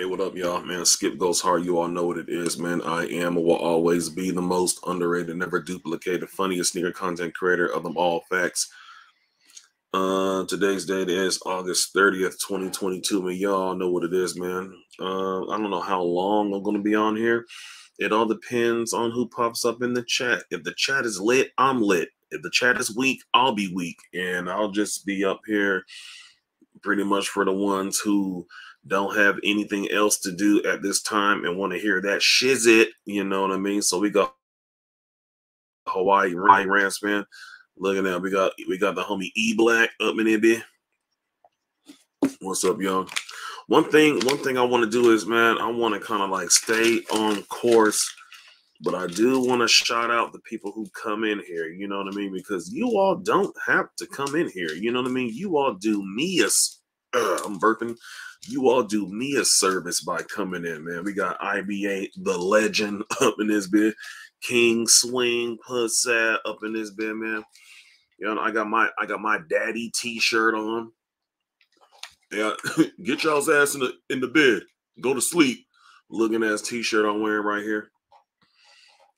Hey, what up, y'all? Man, Skip goes hard. You all know what it is, man. I am or will always be the most underrated, never duplicated, funniest sneaker content creator of them all facts. Uh, today's date is August 30th, 2022. Man, y'all know what it is, man. Uh, I don't know how long I'm gonna be on here. It all depends on who pops up in the chat. If the chat is lit, I'm lit. If the chat is weak, I'll be weak. And I'll just be up here pretty much for the ones who don't have anything else to do at this time and want to hear that shizit, you know what I mean? So we got Hawaii Ryan Rams, man. Look at that. We got we got the homie E Black up in there. What's up, y'all? One thing, one thing I want to do is, man, I want to kind of like stay on course, but I do want to shout out the people who come in here. You know what I mean? Because you all don't have to come in here. You know what I mean? You all do me a. Uh, I'm burping you all do me a service by coming in, man. We got IBA, the legend, up in this bit. King Swing Pussat up in this bit, man. You know, I got my I got my daddy t-shirt on. Yeah, get y'all's ass in the in the bed. Go to sleep. Looking ass t-shirt I'm wearing right here.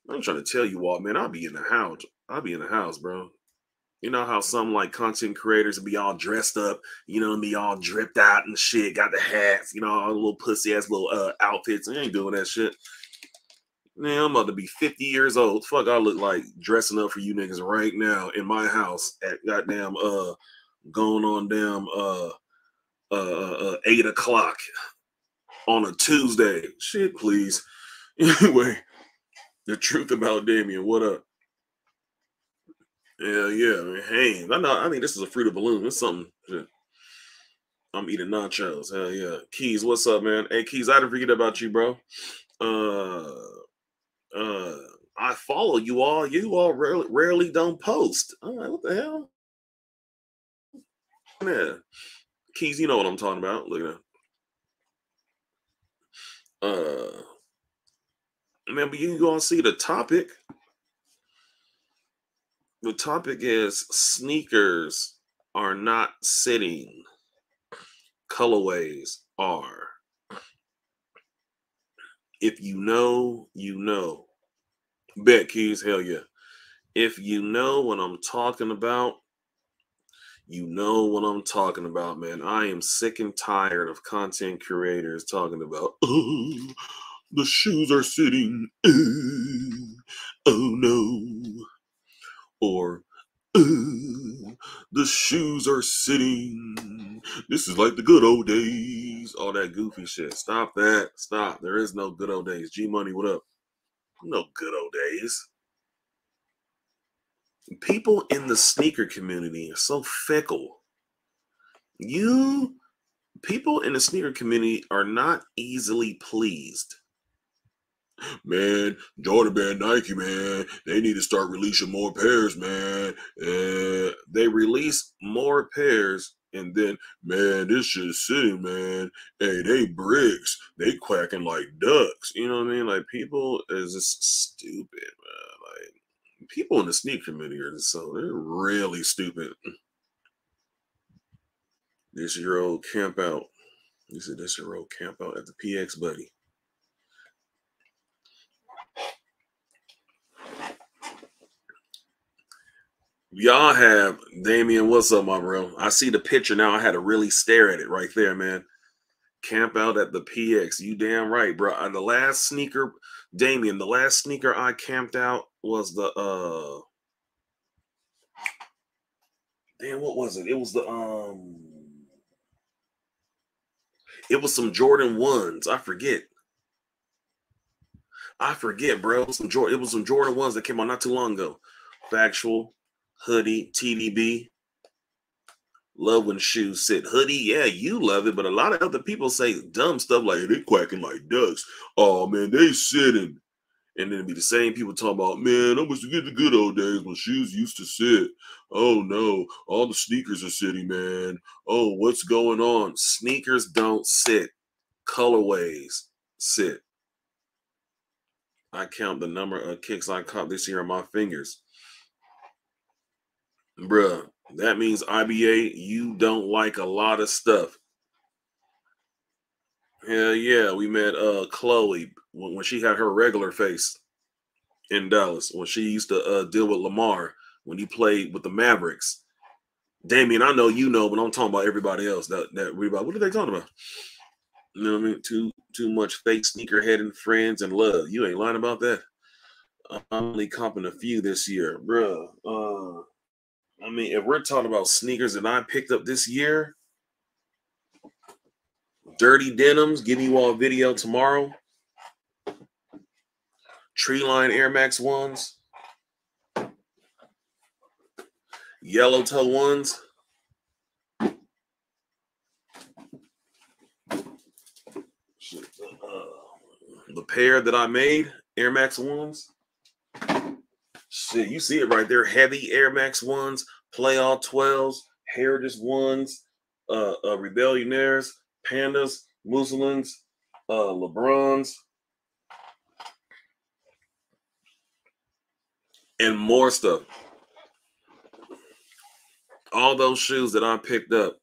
I'm trying to tell you all, man. I'll be in the house. I'll be in the house, bro. You know how some like content creators be all dressed up, you know, and be all dripped out and shit, got the hats, you know, all the little pussy ass little uh, outfits. I ain't doing that shit. Man, I'm about to be 50 years old. Fuck, I look like dressing up for you niggas right now in my house at goddamn uh going on damn uh uh, uh, uh eight o'clock on a Tuesday. Shit, please. Anyway, the truth about Damien. What up? Yeah, yeah, I mean. I know. I think this is a fruit of balloon. It's something. Yeah. I'm eating nachos. Hell yeah. Keys, what's up, man? Hey, Keys, I didn't forget about you, bro. Uh, uh, I follow you all. You all rarely, rarely don't post. All right, what the hell? Yeah. Keys, you know what I'm talking about. Look at that. Uh, man, but you can go and see the topic the topic is sneakers are not sitting, colorways are. If you know, you know. Bet keys, hell yeah. If you know what I'm talking about, you know what I'm talking about, man. I am sick and tired of content creators talking about, oh, the shoes are sitting. Oh, oh no or the shoes are sitting. This is like the good old days. All that goofy shit. Stop that. Stop. There is no good old days. G Money, what up? No good old days. People in the sneaker community are so fickle. You, people in the sneaker community are not easily pleased man, Jordan Brand Nike, man, they need to start releasing more pairs, man. And they release more pairs, and then, man, this shit is sitting, man. Hey, they bricks, they quacking like ducks. You know what I mean? Like people is just stupid, man. Like people in the sneak community are just so they're really stupid. This your old camp out. You said this your old camp out at the PX buddy. Y'all have Damien. What's up, my bro? I see the picture now. I had to really stare at it right there, man. Camp out at the PX. You damn right, bro. Uh, the last sneaker, Damien, the last sneaker I camped out was the uh damn, what was it? It was the um it was some Jordan ones. I forget. I forget, bro. It was some Jordan, it was some Jordan ones that came out not too long ago. Factual hoodie, TDB. Love when shoes sit. Hoodie, yeah, you love it, but a lot of other people say dumb stuff like they quacking like ducks. Oh man, they sitting. And then be the same people talking about, man, I must get the good old days when shoes used to sit. Oh no, all the sneakers are sitting, man. Oh, what's going on? Sneakers don't sit. Colorways sit. I count the number of kicks I caught this year on my fingers. Bruh, that means IBA, you don't like a lot of stuff. Hell yeah, we met uh Chloe when, when she had her regular face in Dallas when she used to uh, deal with Lamar when he played with the Mavericks. Damien, I know you know, but I'm talking about everybody else. That that about what are they talking about? You know what I mean? Too too much fake sneakerhead and friends and love. You ain't lying about that. I'm only comping a few this year, bro. Uh, I mean, if we're talking about sneakers that I picked up this year, dirty denims. Give you all a video tomorrow. Treeline Air Max ones, yellow toe ones. the pair that I made, Air Max ones. Shit, you see it right there. Heavy Air Max ones, Playoff 12s, Heritage ones, uh, uh Rebellionaires, Pandas, Muslins, uh, LeBrons, and more stuff. All those shoes that I picked up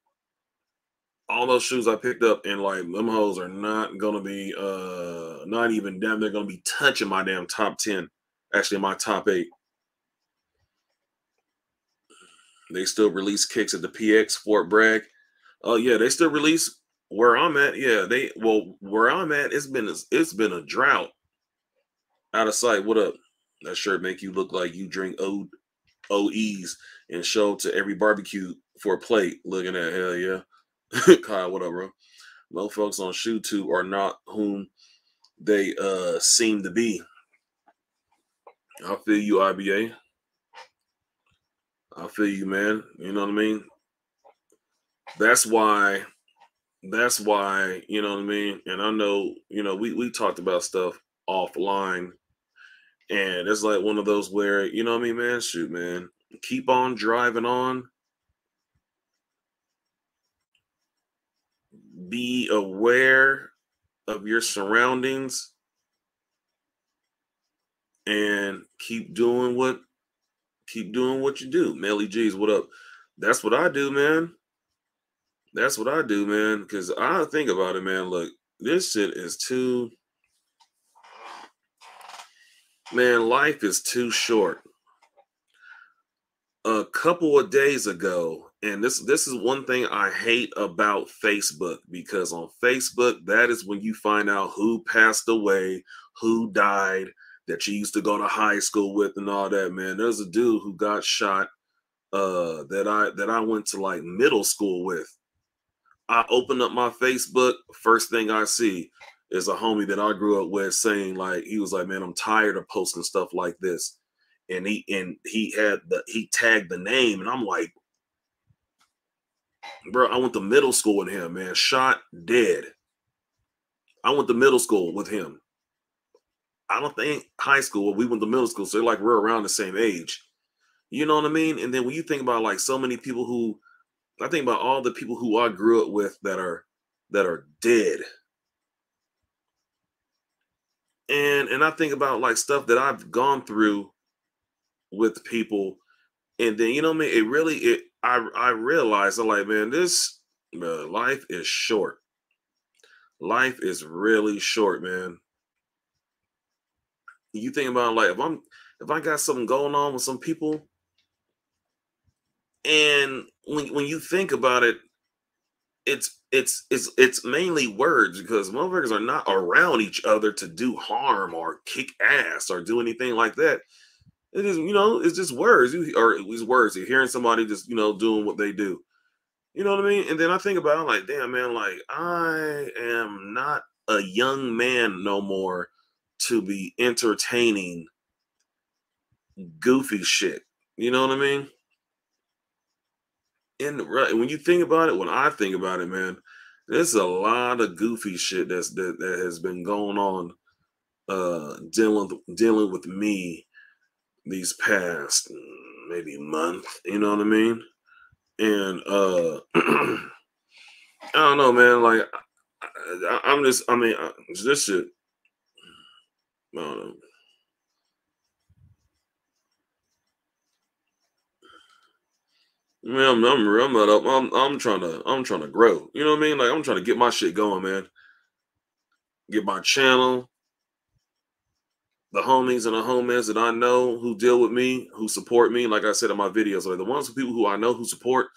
all those shoes I picked up and like them hoes are not gonna be uh not even damn they're gonna be touching my damn top 10 actually my top eight they still release kicks at the px fort bragg. Oh uh, yeah they still release where i'm at. Yeah they well where i'm at it's been it's been a drought. Out of sight. What up? That shirt make you look like you drink o oes and show to every barbecue for a plate. Looking at hell yeah. Kyle, what up, bro? Folks on ShoeTube are not whom they uh seem to be. I feel you, IBA. I feel you, man. You know what I mean? That's why, that's why, you know what I mean? And I know, you know, we we talked about stuff offline. And it's like one of those where, you know what I mean, man? Shoot, man. Keep on driving on be aware of your surroundings and keep doing what keep doing what you do. Melly G's, what up? That's what I do, man. That's what I do, man. Cause I think about it, man. Look, this shit is too man, life is too short. A couple of days ago, and this this is one thing I hate about Facebook because on Facebook that is when you find out who passed away, who died, that you used to go to high school with and all that, man. There's a dude who got shot uh that I that I went to like middle school with. I open up my Facebook, first thing I see is a homie that I grew up with saying like he was like, "Man, I'm tired of posting stuff like this." And he and he had the he tagged the name and I'm like, bro, I went to middle school with him, man. Shot dead. I went to middle school with him. I don't think high school, we went to middle school, so like we're around the same age. You know what I mean? And then when you think about like so many people who I think about all the people who I grew up with that are that are dead. And and I think about like stuff that I've gone through with people and then you know what I mean? It really it I I realized I'm like, man, this man, life is short. Life is really short, man. You think about like if I'm if I got something going on with some people, and when when you think about it, it's it's it's it's mainly words because motherfuckers are not around each other to do harm or kick ass or do anything like that. It is, you know, it's just words. You or it's words. You're hearing somebody just, you know, doing what they do. You know what I mean? And then I think about it, I'm like, damn man, like I am not a young man no more to be entertaining goofy shit. You know what I mean? And right when you think about it, when I think about it, man, there's a lot of goofy shit that's that, that has been going on uh dealing dealing with me these past maybe month, you know what I mean? And uh I don't know, man. Like I, am just, I mean, this shit. I don't know. Man, I'm, I'm, I'm not up. I'm, I'm trying to, I'm trying to grow. You know what I mean? Like I'm trying to get my shit going, man. get my channel, the homies and the homies that I know who deal with me, who support me. Like I said in my videos, like the ones people who I know who support,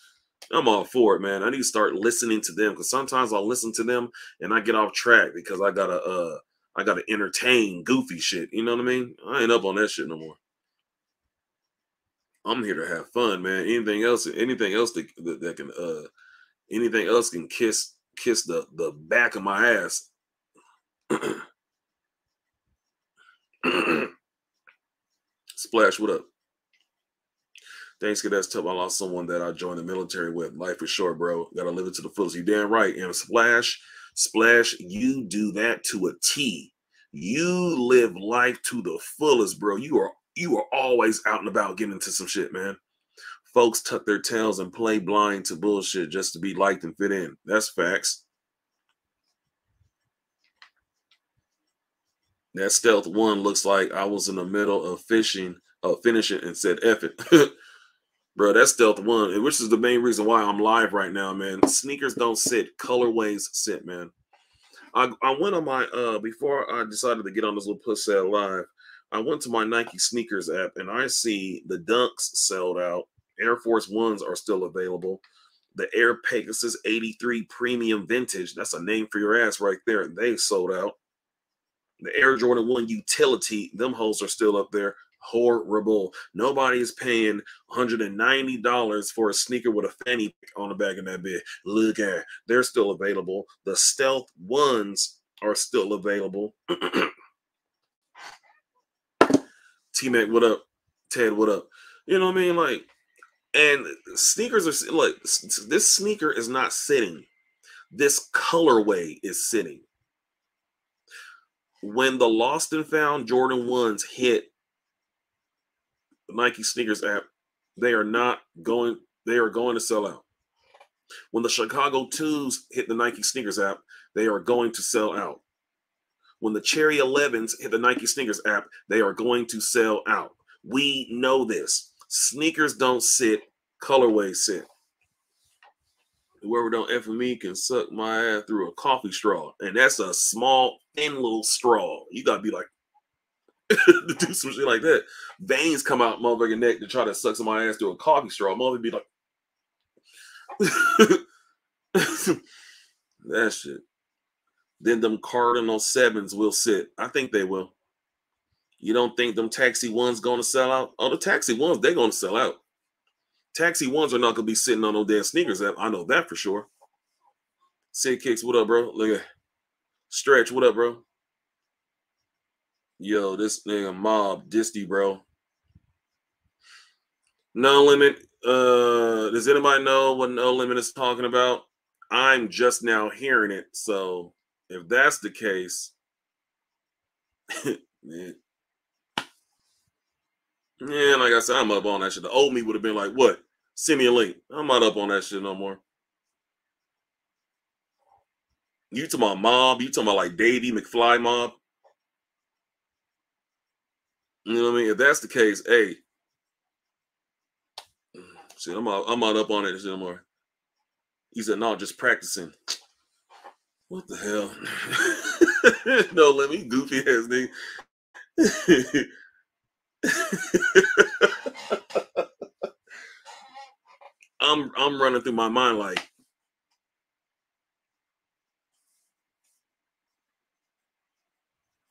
I'm all for it, man. I need to start listening to them because sometimes I'll listen to them and I get off track because I gotta uh I gotta entertain goofy shit. You know what I mean? I ain't up on that shit no more. I'm here to have fun, man. Anything else, anything else that, that, that can uh anything else can kiss kiss the the back of my ass. Splash, what up? Thanks, cause that's tough. I lost someone that I joined the military with. Life is short, bro. Gotta live it to the fullest. You damn right. And Splash, Splash, you do that to a T. You live life to the fullest, bro. You are you are always out and about getting into some shit, man. Folks tuck their tails and play blind to bullshit just to be liked and fit in. That's facts. That stealth one looks like I was in the middle of fishing, uh, finishing and said F it. Bro, that's stealth one, which is the main reason why I'm live right now, man. Sneakers don't sit, colorways sit, man. I, I went on my uh before I decided to get on this little push sale live. I went to my Nike sneakers app and I see the Dunks sold out. Air Force Ones are still available. The Air Pegasus 83 Premium Vintage, that's a name for your ass right there. They sold out. The Air Jordan 1 Utility, them holes are still up there. Horrible. Nobody is paying $190 for a sneaker with a fanny on the back of that bit. Look at they're still available. The Stealth ones are still available. T Mac, what up? Ted, what up? You know what I mean? Like, and sneakers are like this sneaker is not sitting. This colorway is sitting. When the Lost and Found Jordan 1s hit Nike sneakers app, they are not going, they are going to sell out. When the Chicago 2s hit the Nike sneakers app, they are going to sell out. When the Cherry 11s hit the Nike sneakers app, they are going to sell out. We know this. Sneakers don't sit, colorways sit. Whoever don't F me can suck my ass through a coffee straw. And that's a small, thin little straw. You gotta be like to do some shit like that. Veins come out motherfucking neck to try to suck some my ass through a coffee straw. Mother be like that shit then them Cardinal sevens will sit. I think they will. You don't think them taxi ones gonna sell out? Oh, the taxi ones, they're gonna sell out. Taxi ones are not gonna be sitting on no damn sneakers. I know that for sure. Sid kicks, what up, bro? Look at stretch, what up, bro? Yo, this nigga mob disty, bro. No limit. Uh, does anybody know what no limit is talking about? I'm just now hearing it, so if that's the case, man. yeah, like I said, I'm up on that shit. The old me would have been like, what? Send me a link. I'm not up on that shit no more. You talking about mob? You talking about like Davy McFly mob? You know what I mean? If that's the case, hey, see, I'm out, I'm not up on it no more. He said, no, just practicing. What the hell? no, let me goofy ass nigga. I'm I'm running through my mind like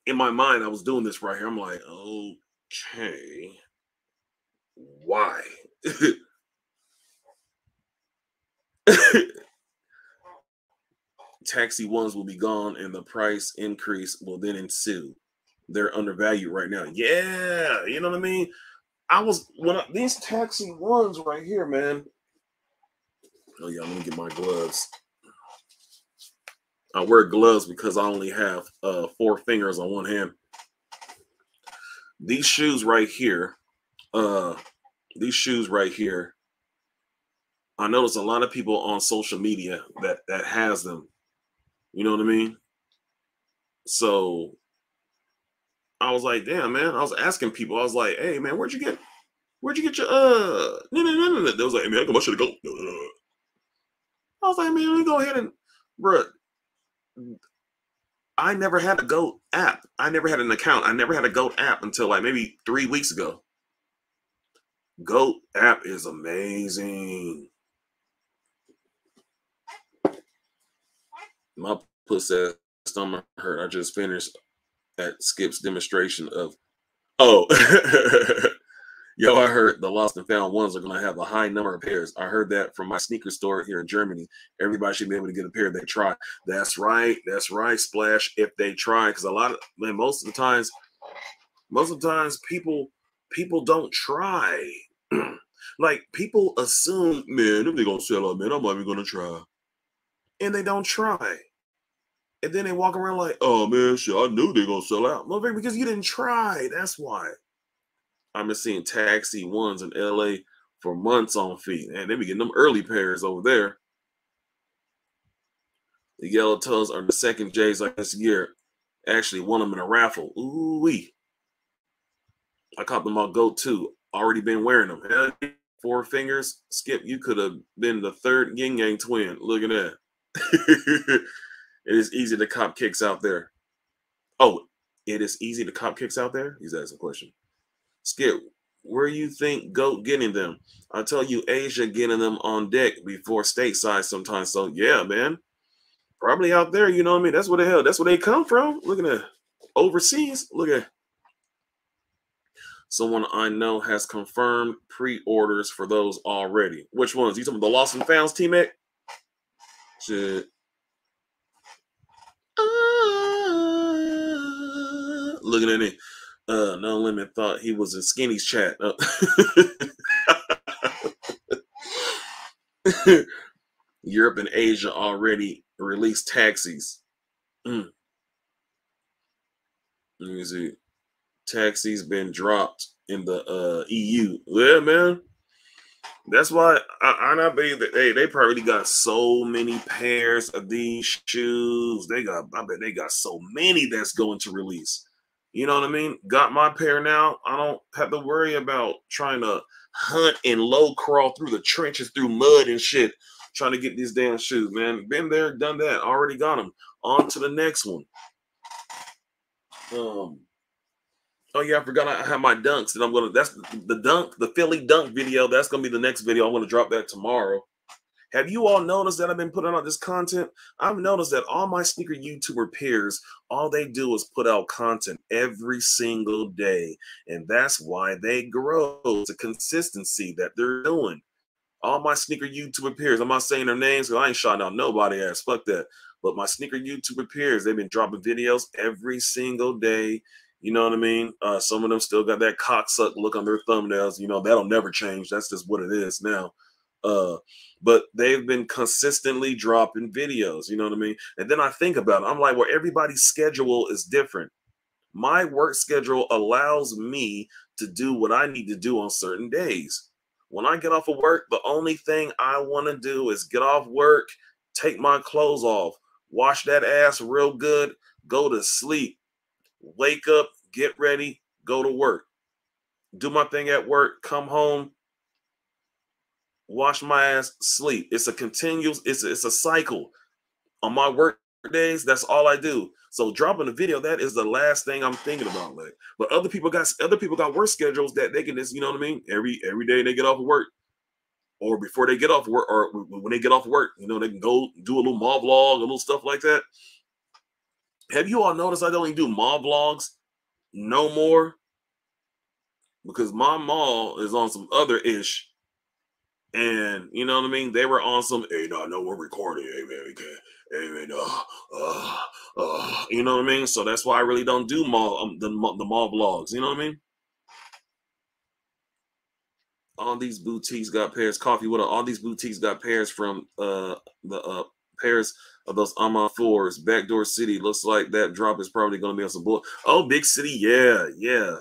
in my mind I was doing this right here. I'm like, oh, okay, why? taxi ones will be gone and the price increase will then ensue. They're undervalued right now. Yeah, you know what I mean? I was when I, these taxi ones right here, man. Oh yeah, let me get my gloves. I wear gloves because I only have uh, four fingers on one hand. These shoes right here, uh, these shoes right here. I notice a lot of people on social media that that has them you know what I mean? So I was like, damn, man. I was asking people, I was like, hey, man, where'd you get, where'd you get your, uh, no, no, no, no, no. They was like, hey, man, how much should it go? I was like, man, let me go ahead and, bro. I never had a GOAT app. I never had an account. I never had a GOAT app until like maybe three weeks ago. GOAT app is amazing. My pussy stomach hurt. I just finished at Skip's demonstration of oh yo, I heard the lost and found ones are gonna have a high number of pairs. I heard that from my sneaker store here in Germany. Everybody should be able to get a pair they try. That's right, that's right, splash if they try. Because a lot of man, most of the times, most of the times people people don't try. like people assume, man, if they gonna sell out, man, I'm not even gonna try. And they don't try. And then they walk around like, oh man, shit, I knew they gonna sell out. Because you didn't try. That's why. I've been seeing taxi ones in LA for months on feet. And they be getting them early pairs over there. The yellow toes are the second J's like this year. Actually won them in a raffle. Ooh wee. I caught them on Go too. Already been wearing them. Four fingers. Skip, you could have been the third yin yang twin. Look at that. it is easy to cop kicks out there. Oh, it is easy to cop kicks out there? He's asking a question. Skip, where you think GOAT getting them? I tell you, Asia getting them on deck before stateside sometimes. So yeah, man. Probably out there, you know what I mean? That's where the hell, that's where they come from. Look at. Overseas. Look at someone I know has confirmed pre-orders for those already. Which ones? You talking about the Lost and Founds teammate? Shit. Uh, looking at it. Uh, no limit thought he was in Skinny's chat. Uh, Europe and Asia already released taxis. Mm. Let me see. Taxis been dropped in the uh, EU. Yeah, man. That's why I, I believe that hey, they probably got so many pairs of these shoes. They got, I bet they got so many that's going to release. You know what I mean? Got my pair now. I don't have to worry about trying to hunt and low crawl through the trenches through mud and shit trying to get these damn shoes, man. Been there, done that. Already got them. On to the next one. Um. Oh yeah, I forgot I have my dunks and I'm gonna. That's the dunk, the Philly dunk video. That's gonna be the next video. I'm gonna drop that tomorrow. Have you all noticed that I've been putting out this content? I've noticed that all my sneaker YouTuber peers, all they do is put out content every single day. And that's why they grow It's the consistency that they're doing. All my sneaker YouTuber peers, I'm not saying their names because I ain't shouting out nobody ass. Fuck that. But my sneaker YouTuber peers, they've been dropping videos every single day. You know what I mean? Uh, some of them still got that cocksuck look on their thumbnails. You know, that'll never change. That's just what it is now. Uh, but they've been consistently dropping videos. You know what I mean? And then I think about it. I'm like, well, everybody's schedule is different. My work schedule allows me to do what I need to do on certain days. When I get off of work, the only thing I want to do is get off work, take my clothes off, wash that ass real good, go to sleep, wake up, get ready, go to work, do my thing at work, come home, wash my ass, sleep. It's a continuous, it's it's a cycle. On my work days, that's all I do. So dropping a video, that is the last thing I'm thinking about. Like, but other people got other people got work schedules that they can just, you know what I mean? Every every day they get off of work, or before they get off work, or when they get off work, you know, they can go do a little mall vlog, a little stuff like that. Have you all noticed I don't even do mall vlogs no more? Because my mall is on some other ish and you know what I mean? They were on some, hey, no, no, we're recording. Hey, man, we can't. Hey, man, uh, uh, uh, you know what I mean? So that's why I really don't do mall, um, the, the mall vlogs. You know what I mean? All these boutiques got pairs. Coffee with all these boutiques got pairs from uh the uh pairs of those Ama fours. Backdoor City looks like that drop is probably going to be on some bull. Oh, big city, yeah, yeah,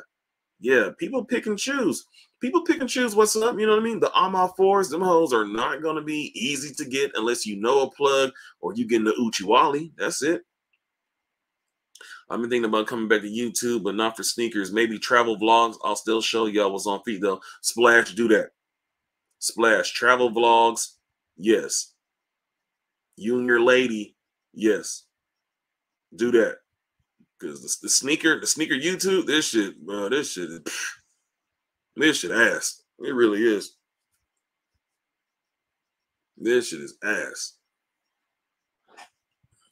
yeah. People pick and choose people pick and choose what's up. You know what I mean? The AMA fours, them hoes are not to be easy to get unless you know a plug or you get in the Uchiwali. That's it. I've been thinking about coming back to YouTube, but not for sneakers. Maybe travel vlogs. I'll still show y'all what's on feet though. Splash, do that. Splash, travel vlogs. Yes. You and your lady. Yes. Do that. Cause the, the sneaker, the sneaker YouTube, this shit, bro, this shit is this shit ass. It really is. This shit is ass.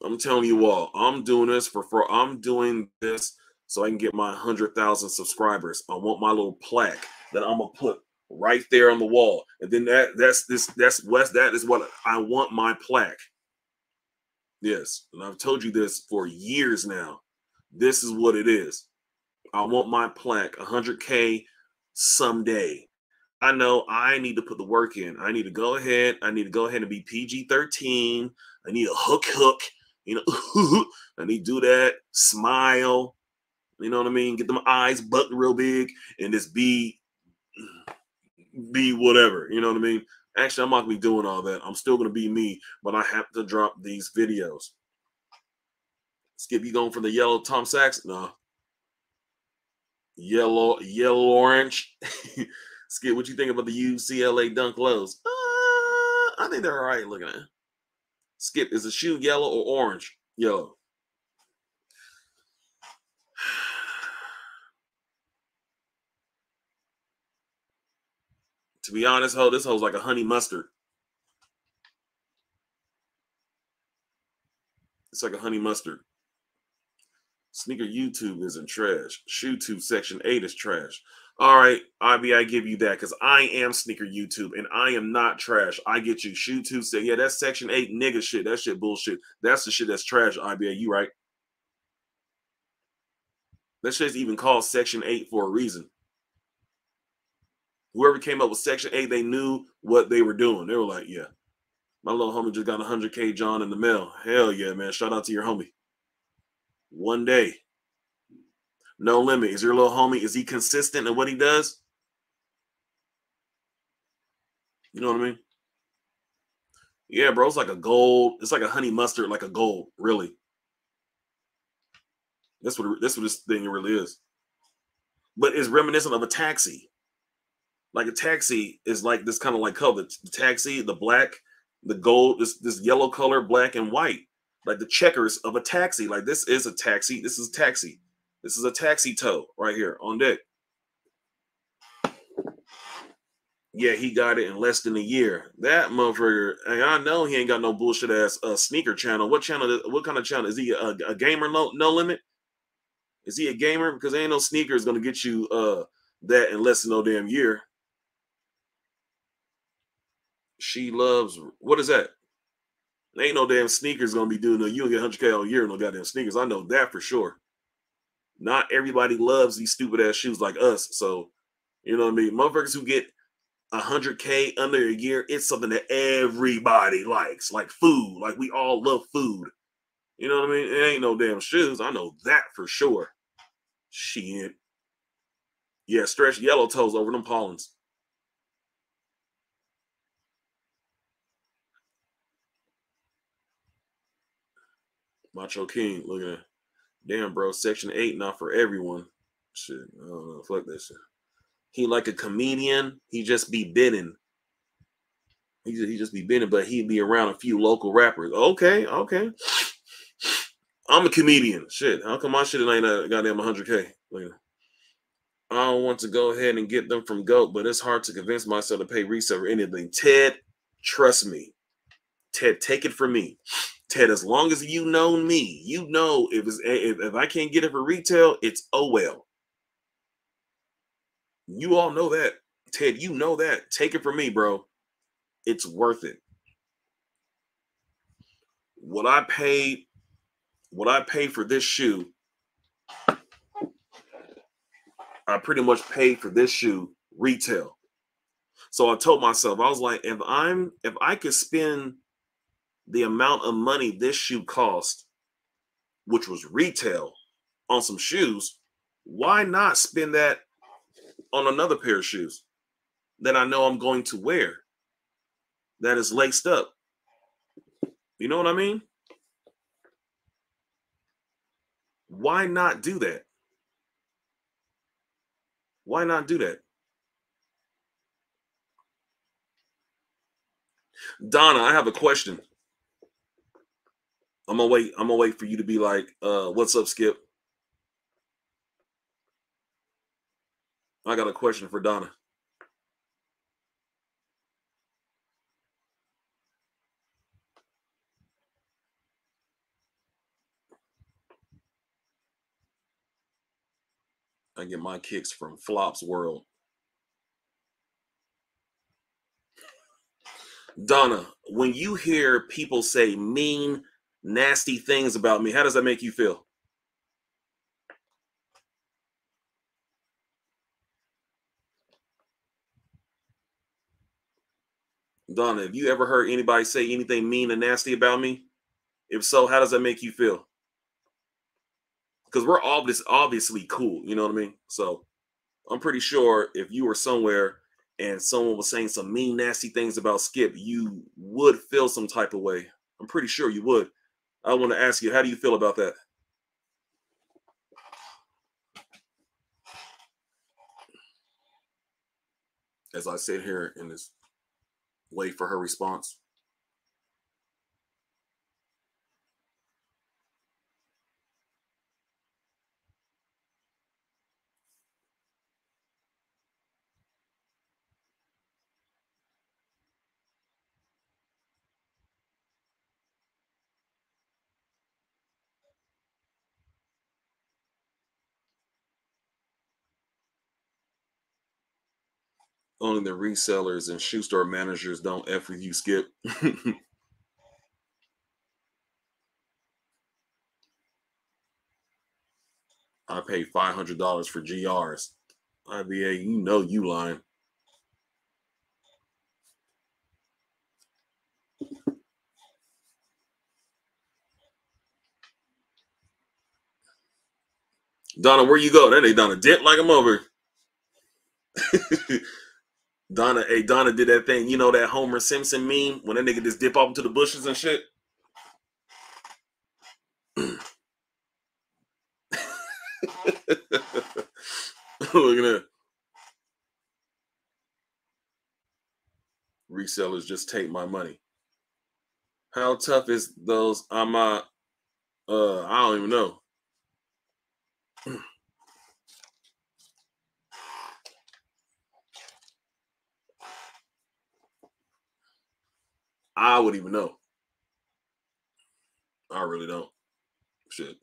I'm telling you all, I'm doing this for for I'm doing this so I can get my hundred thousand subscribers. I want my little plaque that I'm gonna put right there on the wall, and then that that's this that's what that is what I want my plaque. Yes, and I've told you this for years now. This is what it is. I want my plaque 100k someday. I know I need to put the work in. I need to go ahead. I need to go ahead and be PG 13. I need a hook hook. You know, I need to do that. Smile. You know what I mean? Get them eyes bucked real big and just be be whatever. You know what I mean? Actually, I'm not gonna be doing all that. I'm still gonna be me, but I have to drop these videos. Skip, you going for the yellow Tom Sachs? No. Yellow, yellow orange. Skip, what you think about the UCLA Dunk Lows? Uh, I think they're all right looking at. Skip, is the shoe yellow or orange? Yellow. to be honest, ho, this hoe's like a honey mustard. It's like a honey mustard. Sneaker YouTube isn't trash. Shoe tube section eight is trash. All right, IB, I give you that because I am sneaker YouTube and I am not trash. I get you. Shoe tube say, yeah, that's section eight nigga shit. That shit bullshit. That's the shit that's trash, IBA. You right. That shit's even called section eight for a reason. Whoever came up with section eight, they knew what they were doing. They were like, yeah, my little homie just got 100K John in the mail. Hell yeah, man. Shout out to your homie. One day. No limit. Is your little homie, is he consistent in what he does? You know what I mean? Yeah, bro. It's like a gold. It's like a honey mustard, like a gold, really. That's what that's what this thing really is. But it's reminiscent of a taxi. Like a taxi is like this kind of like color. The taxi, the black, the gold, this this yellow color, black and white, like the checkers of a taxi. Like this is a taxi. This is a taxi. This is a taxi tow right here on deck. Yeah, he got it in less than a year. That motherfucker, and I know he ain't got no bullshit ass uh, sneaker channel. What channel? What kind of channel is he? A, a gamer? No, no limit. Is he a gamer? Because ain't no sneaker is gonna get you uh that in less than no damn year. She loves what is that? Ain't no damn sneakers gonna be doing no. You don't get 100k all year no goddamn sneakers. I know that for sure not everybody loves these stupid ass shoes like us. So, you know what I mean? Motherfuckers who get 100K under a year, it's something that everybody likes, like food. Like we all love food. You know what I mean? It ain't no damn shoes. I know that for sure. Shit. Yeah, stretch yellow toes over them pollens. Macho King, look at. Damn, bro, Section 8 not for everyone. Shit, I don't know. Fuck that shit. He like a comedian. He just be bidding. He just, he just be bidding, but he'd be around a few local rappers. Okay, okay. I'm a comedian. Shit, how come my shit ain't a goddamn 100k? I don't want to go ahead and get them from GOAT, but it's hard to convince myself to pay resale or anything. Ted, trust me. Ted, take it from me. Ted, as long as you know me, you know if it's eh, if, if I can't get it for retail, it's oh well. You all know that. Ted, you know that. Take it from me, bro. It's worth it. What I paid, what I paid for this shoe, I pretty much paid for this shoe retail. So I told myself, I was like, if I'm if I could spend the amount of money this shoe cost, which was retail on some shoes, why not spend that on another pair of shoes that I know I'm going to wear that is laced up? You know what I mean? Why not do that? Why not do that? Donna, I have a question. I'm gonna wait. I'm gonna wait for you to be like, uh, "What's up, Skip?" I got a question for Donna. I get my kicks from Flops World. Donna, when you hear people say mean, nasty things about me, how does that make you feel? Donna, have you ever heard anybody say anything mean and nasty about me? If so, how does that make you feel? Because we're obvious, obviously cool, you know what I mean? So I'm pretty sure if you were somewhere and someone was saying some mean, nasty things about Skip, you would feel some type of way. I'm pretty sure you would. I want to ask you, how do you feel about that? As I sit here in this wait for her response. Only the resellers and shoe store managers don't F with you, Skip. I paid five hundred dollars for GRs. IBA, you know you lying. Donna, where you go? That ain't Donna dip like I'm over. Donna, hey, Donna did that thing. You know that Homer Simpson meme when that nigga just dip off into the bushes and shit? Look at that. Resellers just take my money. How tough is those? I'm uh, uh I don't even know. I would even know. I really don't. Shit.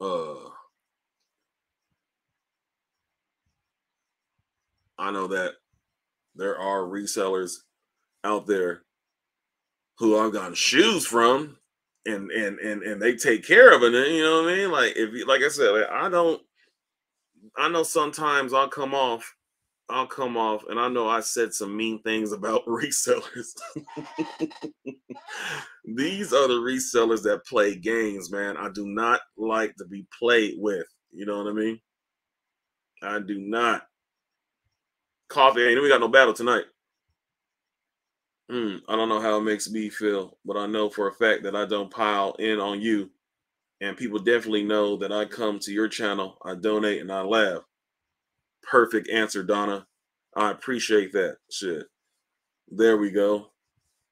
Uh I know that there are resellers out there who I've gotten shoes from and and and and they take care of it. You know what I mean? Like if you like I said, like, I don't I know sometimes I'll come off I'll come off, and I know I said some mean things about resellers. These are the resellers that play games, man. I do not like to be played with. You know what I mean? I do not. Coffee ain't we got no battle tonight. Mm, I don't know how it makes me feel, but I know for a fact that I don't pile in on you. And people definitely know that I come to your channel, I donate, and I laugh. Perfect answer, Donna. I appreciate that shit. There we go.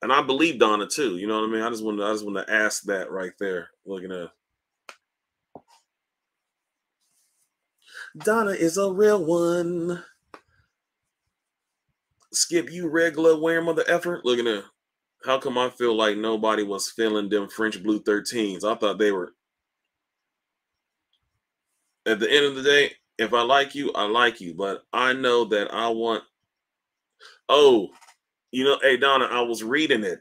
And I believe Donna too. You know what I mean? I just want to I just want to ask that right there. Looking at Donna is a real one. Skip you regular wear mother effort. Looking at how come I feel like nobody was feeling them French blue 13s? I thought they were at the end of the day, if I like you, I like you, but I know that I want. Oh, you know, hey Donna, I was reading it,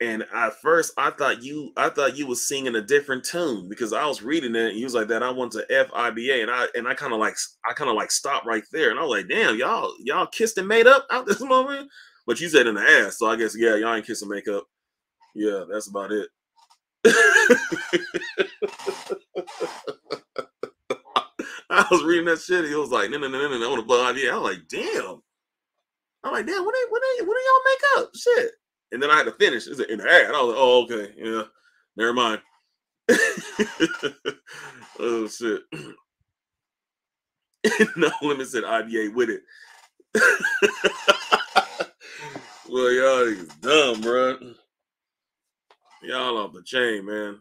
and at first I thought you, I thought you was singing a different tune because I was reading it, and you was like that. I want to F I B A, and I and I kind of like, I kind of like stopped right there, and I was like, damn, y'all, y'all kissed and made up out this moment. But you said in the ass, so I guess yeah, y'all ain't kissing makeup. Yeah, that's about it. I was reading that shit. He was like, no, no, no, no, no, I want to blow idea. I was like, damn. I'm like, damn, what they, what what do y'all make up? Shit. And then I had to finish. It's in the ad. I was like, oh, okay, yeah, never mind. oh shit. no limit said IBA with it. well, y'all is dumb, bro. Y'all off the chain, man.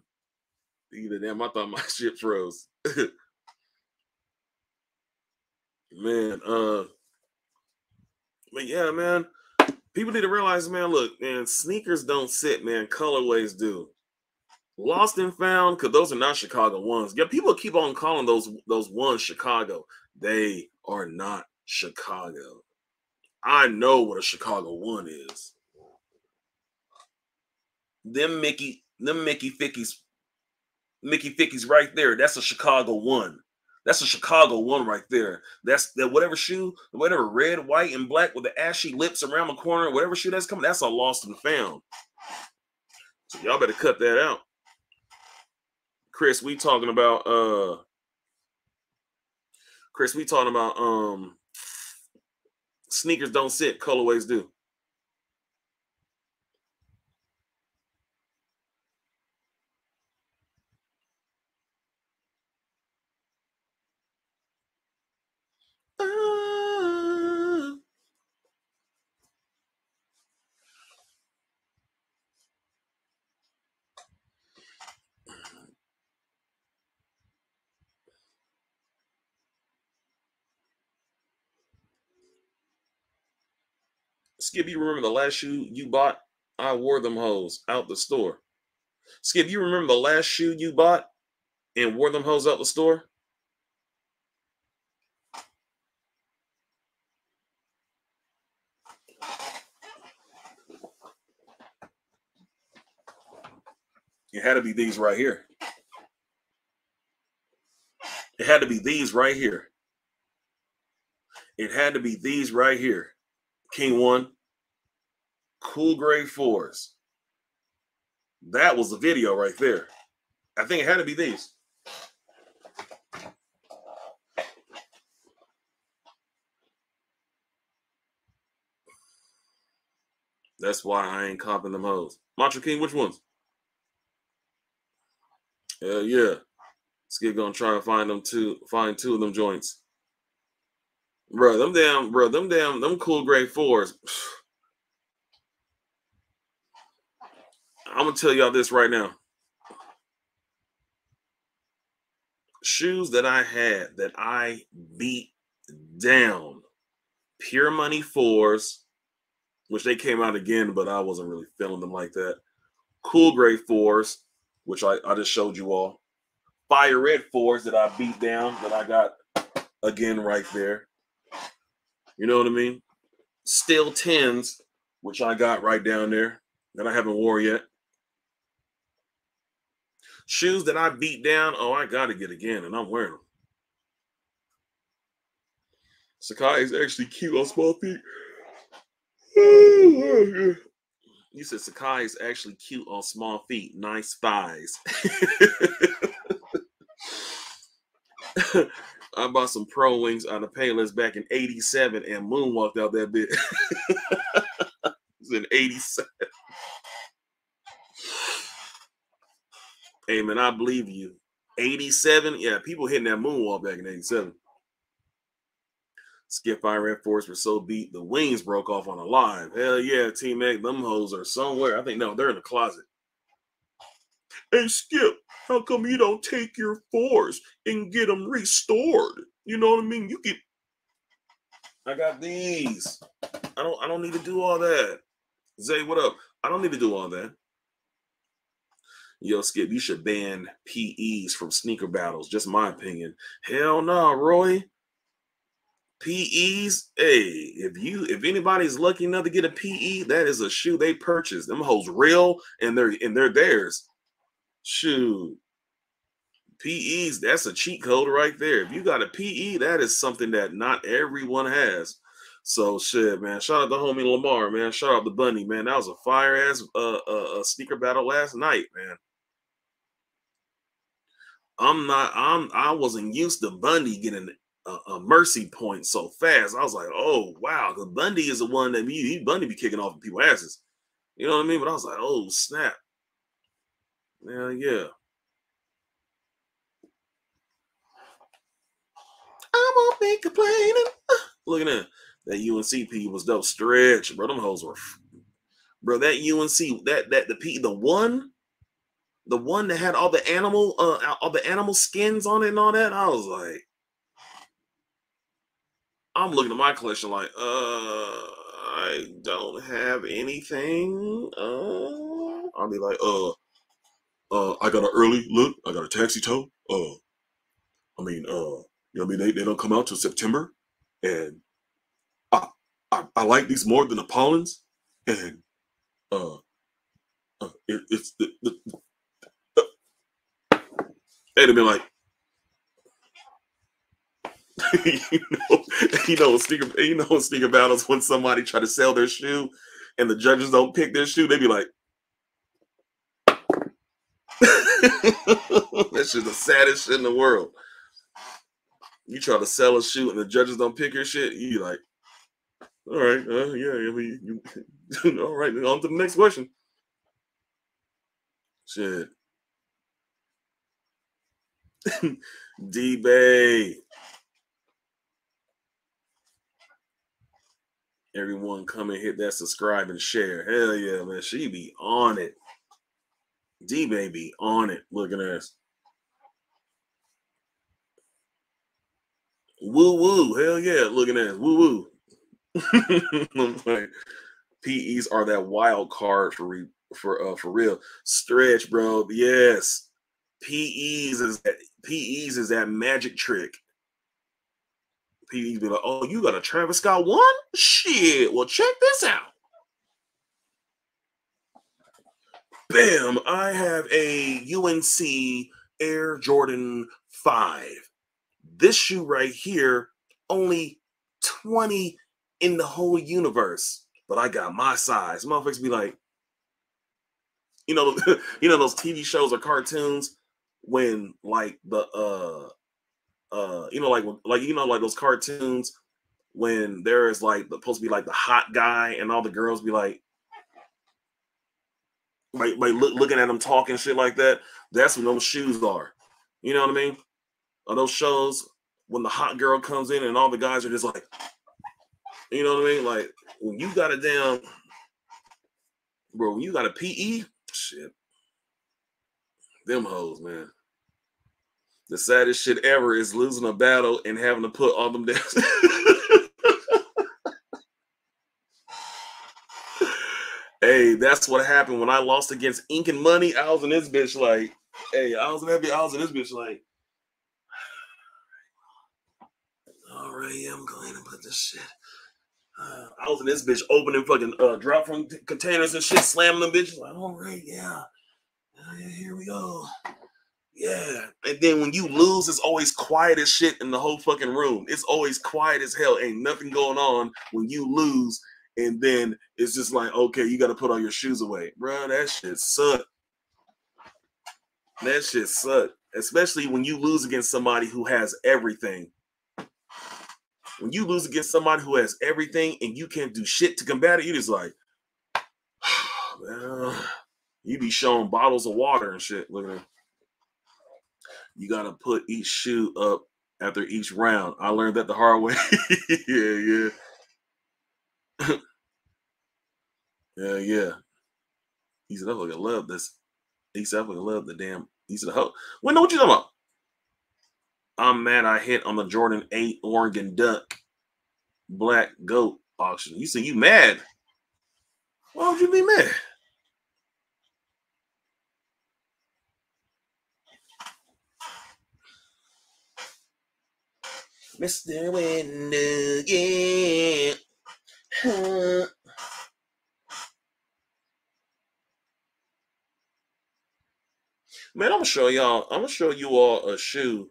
Either damn, I thought my shit froze. Man, uh, but yeah, man, people need to realize, man, look, man, sneakers don't sit, man, colorways do. Lost and found, because those are not Chicago ones. Yeah, people keep on calling those those ones Chicago. They are not Chicago. I know what a Chicago one is. Them Mickey, them Mickey Fickies, Mickey Fickies right there. That's a Chicago one. That's a Chicago one right there. That's that whatever shoe, whatever red, white, and black with the ashy lips around the corner, whatever shoe that's coming, that's a lost and found. So y'all better cut that out. Chris, we talking about uh Chris, we talking about um sneakers don't sit, colorways do. Skip, you remember the last shoe you bought? I wore them hoes out the store. Skip, you remember the last shoe you bought and wore them hoes out the store? It had to be these right here. It had to be these right here. It had to be these right here. King One, Cool Gray Fours. That was the video right there. I think it had to be these. That's why I ain't copping them hoes. Macho King, which ones? Hell yeah. Skip gonna try to find them two, find two of them joints. Bro, them damn, bro, them damn, them cool gray fours. I'm gonna tell y'all this right now. Shoes that I had that I beat down, pure money fours, which they came out again, but I wasn't really feeling them like that. Cool gray fours, which I, I just showed you all. Fire red fours that I beat down that I got again right there. You know what I mean? Still tens, which I got right down there that I haven't wore yet. Shoes that I beat down, oh, I got to get again, and I'm wearing them. Sacai is actually cute on small feet. You said Sacai is actually cute on small feet. Nice thighs. I bought some pro wings on the Payless back in 87 and moonwalked out that bit. it was in 87. Hey man, I believe you. 87, yeah, people hitting that moonwalk back in 87. Skip Red Force were so beat, the wings broke off on a live. Hell yeah, Team Egg, them hoes are somewhere. I think no, they're in the closet. Hey Skip, how come you don't take your fours and get them restored? You know what I mean? You get. I got these. I don't. I don't need to do all that. Zay, what up? I don't need to do all that. Yo, Skip, you should ban PEs from sneaker battles. Just my opinion. Hell no, Roy. PEs, hey, if you if anybody's lucky enough to get a PE, that is a shoe they purchased. Them hoes real and they're and they're theirs. Shoot. PEs, that's a cheat code right there. If you got a PE, that is something that not everyone has. So shit, man. Shout out to homie Lamar, man. Shout out to Bunny, man. That was a fire ass uh, uh, uh, sneaker battle last night, man. I'm not. I'm. I wasn't used to Bundy getting a, a mercy point so fast. I was like, oh wow, because Bundy is the one that me. He Bundy be kicking off people's asses. You know what I mean? But I was like, oh snap. Yeah, yeah. I won't be complaining. Look at that. That UNCP was dope. Stretch, bro. Them hoes were, bro. That UNC, that that the P, the one, the one that had all the animal, uh, all the animal skins on it and all that. I was like, I'm looking at my collection like, uh, I don't have anything. Uh, I'll be like, uh, uh, I got an early look. I got a taxi tow. Uh, I mean, uh, you know, I mean, they, they don't come out till September, and I, I I like these more than the Pollens, and uh, uh it, it's the, the they'd have been like, you know, you know, sneaker, you know, sneaker battles when somebody try to sell their shoe and the judges don't pick their shoe, They'd be like, that's just the saddest shit in the world. You try to sell a shoe and the judges don't pick your shit, you like, all right, uh, yeah, I mean, you, all right, on to the next question. Shit. D Bay. Everyone come and hit that subscribe and share. Hell yeah, man. She be on it. D baby on it. Looking at us. Woo woo. Hell yeah. Looking at us. Woo woo. PEs are that wild card for re, for uh for real. Stretch, bro. Yes. PEs is that PEs is that magic trick. PEs be like, oh, you got a Travis Scott one? Shit. Well, check this out. Bam! I have a UNC Air Jordan 5. This shoe right here, only 20 in the whole universe. But I got my size. Motherfuckers be like, you know, you know those TV shows or cartoons when like the uh uh you know like like you know like those cartoons when there is like supposed to be like the hot guy and all the girls be like like, like look, looking at them talking shit like that. That's when those shoes are. You know what I mean? On those shows when the hot girl comes in and all the guys are just like, you know what I mean? Like when you got a damn bro, when you got a PE, shit. Them hoes, man. The saddest shit ever is losing a battle and having to put all them down. Hey, that's what happened when I lost against Ink and Money. I was in this bitch like, hey, I was in that bitch, I was in this bitch like, all right, yeah, I'm going to put this shit. Uh, I was in this bitch opening fucking uh, drop from containers and shit, slamming them bitches. Like, all right, yeah. Yeah, here we go. Yeah. And then when you lose, it's always quiet as shit in the whole fucking room. It's always quiet as hell. Ain't nothing going on when you lose and then it's just like, okay, you got to put all your shoes away, bro. That shit suck. That shit suck, especially when you lose against somebody who has everything. When you lose against somebody who has everything and you can't do shit to combat it, you just like, well, you be showing bottles of water and shit. Look at You gotta put each shoe up after each round. I learned that the hard way. yeah, yeah. yeah, yeah. He said, I fucking love this. He said, I fucking love the damn. He said, oh, well, know what you talking about? I'm mad I hit on the Jordan 8 Oregon Duck Black Goat auction. You said you mad? Why would you be mad? Mr. Window, yeah. Man, I'm gonna show y'all. I'm gonna show you all a shoe.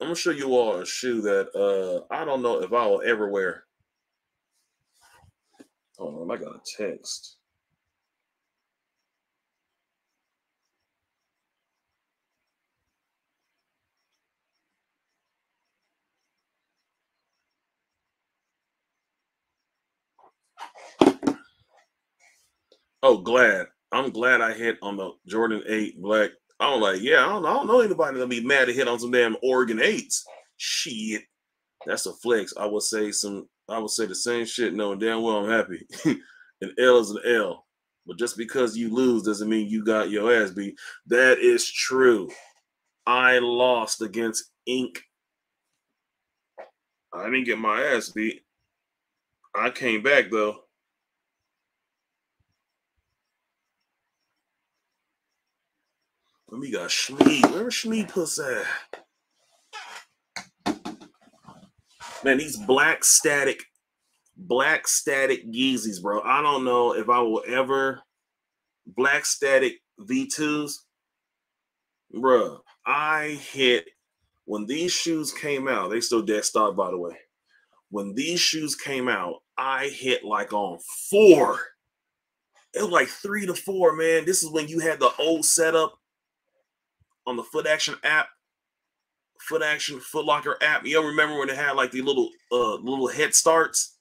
I'm gonna show you all a shoe that uh I don't know if I will ever wear. Hold on, I got a text. Oh, glad. I'm glad I hit on the Jordan 8 black. I'm like, yeah, I don't, I don't know anybody that'll be mad to hit on some damn Oregon 8s. Shit. That's a flex. I would say some, I would say the same shit, knowing damn well I'm happy. an L is an L. But just because you lose doesn't mean you got your ass beat. That is true. I lost against Ink I didn't get my ass beat. I came back though. Let me got Schmee. Where Schmee puss at? Man, these black static, black static Yeezys, bro. I don't know if I will ever black static V2s. Bro, I hit when these shoes came out, they still dead stock, by the way. When these shoes came out, I hit like on four. It was like three to four, man. This is when you had the old setup on the Foot Action app, Foot Action Foot Locker app. Y'all remember when they had like the little uh little head starts?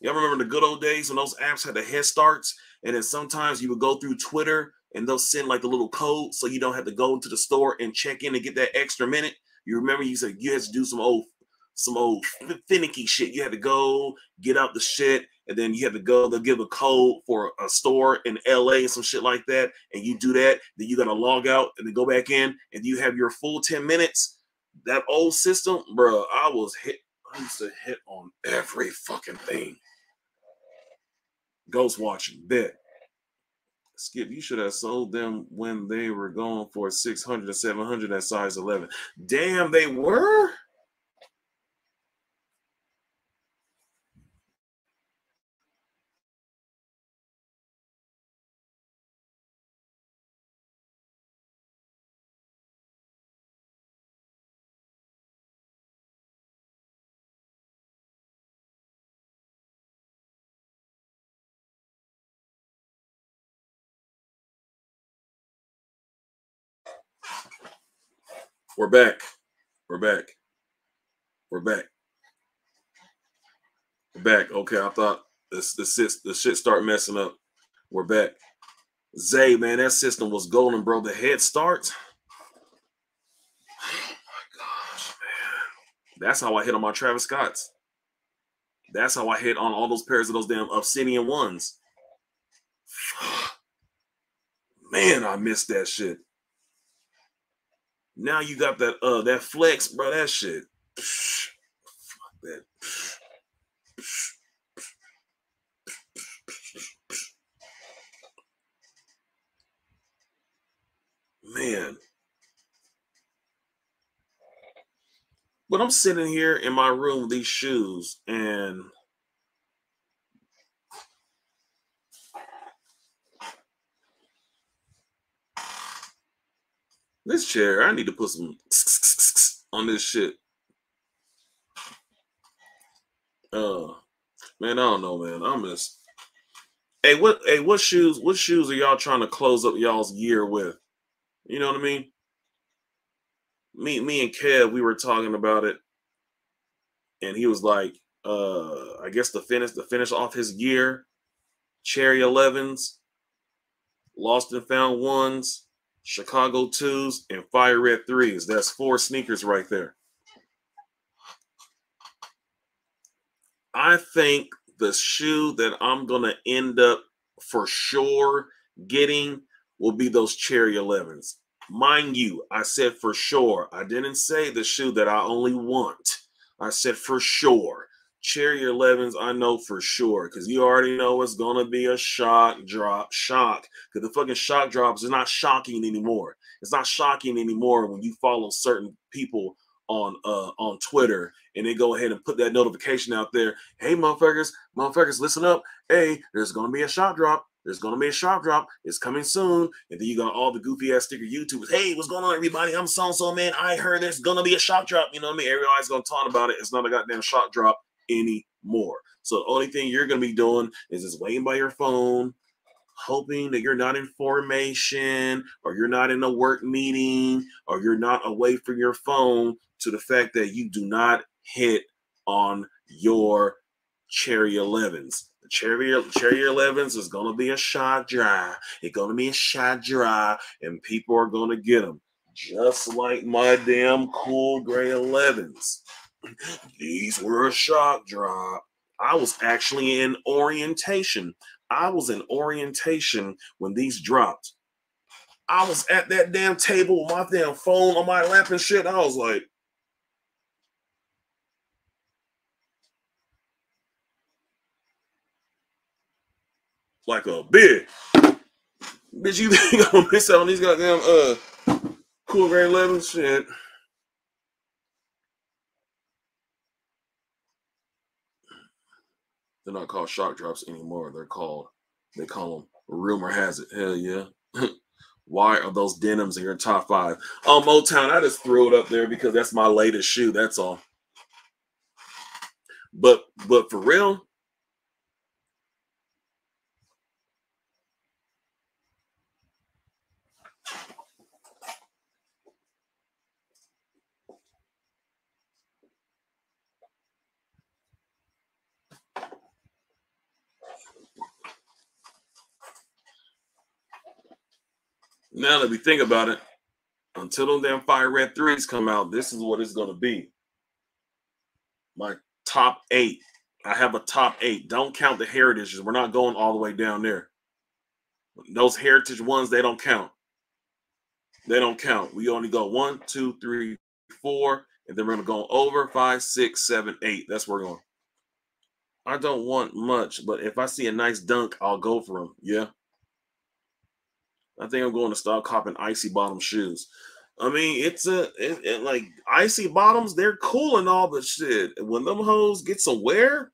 Y'all remember the good old days when those apps had the head starts, and then sometimes you would go through Twitter and they'll send like the little code so you don't have to go into the store and check in and get that extra minute. You remember you said you had to do some old some old finicky shit. You had to go get out the shit, and then you have to go. They'll give a code for a store in LA and some shit like that, and you do that. Then you gotta log out and then go back in, and you have your full ten minutes. That old system, bro. I was hit. I used to hit on every fucking thing. Ghost watching, bet. Skip, you should have sold them when they were going for 600 to 700 at size 11. Damn, they were? We're back. We're back. We're back. We're back. Okay, I thought this the shit the shit start messing up. We're back. Zay, man, that system was golden, bro. The head starts. Oh my gosh, man. That's how I hit on my Travis Scotts. That's how I hit on all those pairs of those damn obsidian ones. Man, I missed that shit. Now you got that uh that flex, bro. That shit. Fuck that. Man. But I'm sitting here in my room with these shoes and This chair, I need to put some on this shit. Uh man, I don't know, man. I'm just Hey, what hey, what shoes, what shoes are y'all trying to close up y'all's year with? You know what I mean? Me, me and Kev, we were talking about it, and he was like, uh, I guess the finish, the finish off his year, cherry 11s, lost and found ones, Chicago twos, and fire red threes. That's four sneakers right there. I think the shoe that I'm gonna end up for sure getting will be those cherry 11s. Mind you, I said for sure. I didn't say the shoe that I only want. I said for sure. Cherry 11s, I know for sure because you already know it's going to be a shock drop. Shock. Because the fucking shock drops are not shocking anymore. It's not shocking anymore when you follow certain people on uh on Twitter and they go ahead and put that notification out there. Hey, motherfuckers, motherfuckers, listen up. Hey, there's going to be a shock drop. There's gonna be a sharp drop. It's coming soon. And then you got all the goofy ass sticker YouTubers. Hey, what's going on, everybody? I'm so so man. I heard there's gonna be a shock drop. You know what I mean? Everybody's gonna talk about it. It's not a goddamn shock drop anymore. So the only thing you're gonna be doing is just waiting by your phone, hoping that you're not in formation or you're not in a work meeting or you're not away from your phone to the fact that you do not hit on your cherry 11s the cherry cherry 11s is gonna be a shot dry. It's gonna be a shot dry, and people are gonna get them just like my damn cool gray 11s. These were a shock drop. I was actually in orientation. I was in orientation when these dropped. I was at that damn table with my damn phone on my lap and shit. I was like, like a bitch. Bitch, you think I'm gonna miss out on these goddamn uh cool gray 11 shit? They're not called shock drops anymore. They're called, they call them rumor has it. Hell yeah. Why are those denims in your top five? Oh, Motown, I just threw it up there because that's my latest shoe. That's all. But but for real, Now that we think about it, until those damn fire red threes come out, this is what it's gonna be. My top eight. I have a top eight. Don't count the heritages. We're not going all the way down there. Those heritage ones, they don't count. They don't count. We only go one, two, three, four, and then we're gonna go over five, six, seven, eight. That's where we're going. I don't want much, but if I see a nice dunk, I'll go for them. Yeah. I think I'm going to start copping icy bottom shoes. I mean, it's a it, it, like icy bottoms. They're cool and all, but shit, when them hoes get some wear,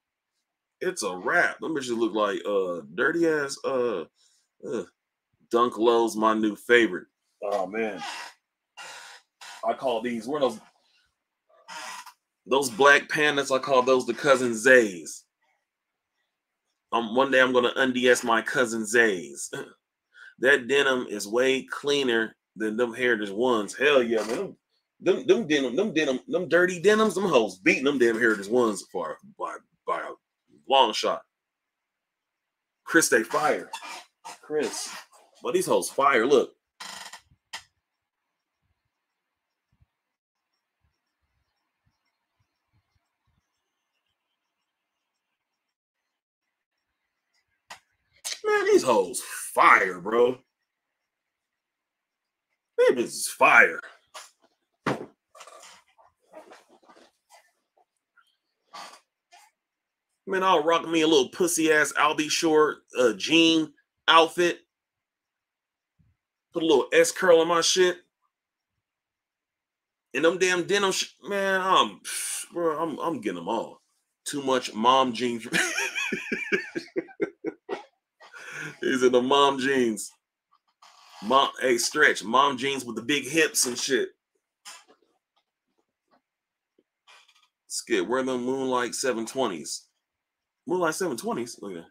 it's a wrap. Them bitches look like uh dirty ass uh, uh Dunk Low's my new favorite. Oh man, I call these what those those black pandas. I call those the cousin Zays. Um, one day I'm gonna unds my cousin Zays. that denim is way cleaner than them heritage ones. Hell yeah, man. Them, them, denim, them denim, them dirty denims, them hoes beating them damn heritage ones for by by a long shot. Chris, they fire. Chris, but these hoes fire. Look. Man, these hoes fire, bro. That is fire. Man, I'll rock me a little pussy ass Albie short uh, jean outfit. Put a little S curl on my shit. And them damn denim, sh- man, I'm, bro, I'm, I'm getting them all. Too much mom jeans. These are the mom jeans. Mom, hey, stretch. Mom jeans with the big hips and shit. Skip, where the Moonlight 720s? Moonlight 720s? Look at that.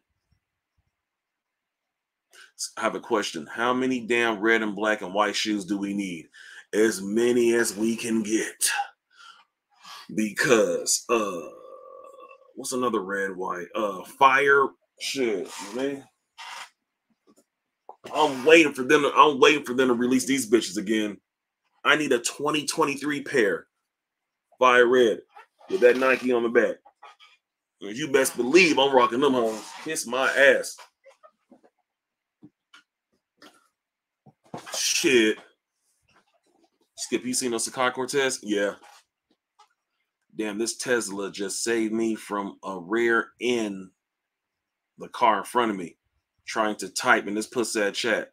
I have a question. How many damn red and black and white shoes do we need? As many as we can get. Because uh what's another red white? Uh fire shit, man. I'm waiting for them. To, I'm waiting for them to release these bitches again. I need a 2023 pair, fire red, with that Nike on the back. And you best believe I'm rocking them home. Kiss my ass. Shit. Skip, you seen those Sacai Cortez? Yeah. Damn, this Tesla just saved me from a rear end the car in front of me trying to type in this pussy chat.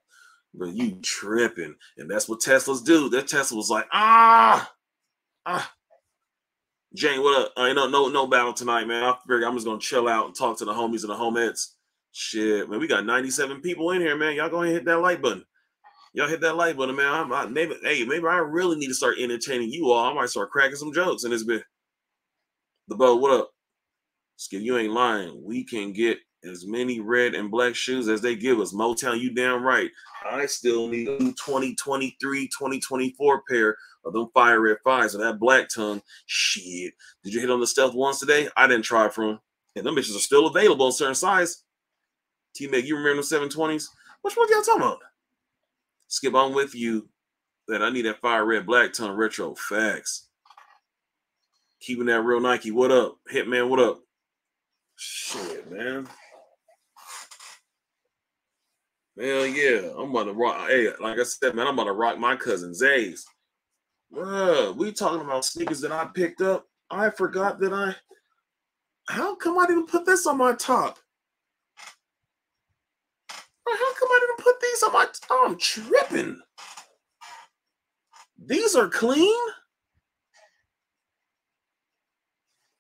But you tripping. And that's what Teslas do. That Tesla was like, ah, ah. Jane, what up? I ain't no no no battle tonight, man. I figure I'm just gonna chill out and talk to the homies and the homeheads. Shit, man, we got 97 people in here, man. Y'all go ahead and hit that like button. Y'all hit that like button, man. I'm, I, maybe, hey, maybe I really need to start entertaining you all. I might start cracking some jokes in this bit. The bow, what up? Skip, you ain't lying. We can get as many red and black shoes as they give us. Motown, you damn right. I still need a 2023, 2024 pair of them fire red fives and that black tongue. Shit. Did you hit on the stealth ones today? I didn't try for them. And them bitches are still available in certain size. T-Mac, you remember them 720s? Which one y'all talking about? Skip on with you that I need that fire red black tongue retro. Facts. Keeping that real Nike. What up? Hitman, what up? Shit, man. Hell yeah. I'm about to rock. Hey, like I said, man, I'm about to rock my cousin Zay's. Bruh, we talking about sneakers that I picked up. I forgot that I. How come I didn't put this on my top? How come I didn't put these on my? Oh, I'm tripping. These are clean.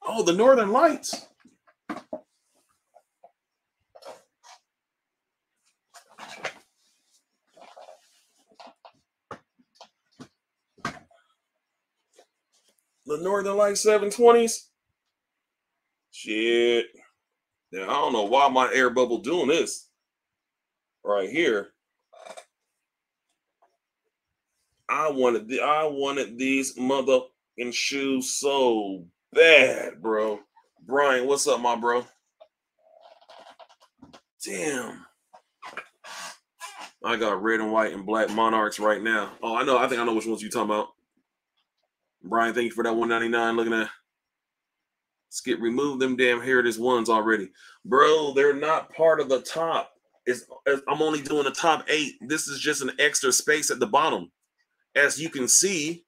Oh, the Northern Lights. The Northern Light 720s. Shit. Now, I don't know why my air bubble doing this right here. I wanted the I wanted these motherfucking shoes so bad, bro. Brian, what's up, my bro? Damn. I got red and white and black monarchs right now. Oh, I know. I think I know which ones you talking about. Brian, thank you for that 199. Looking at skip, remove them damn heritage ones already. Bro, they're not part of the top. It's, I'm only doing the top eight. This is just an extra space at the bottom. As you can see,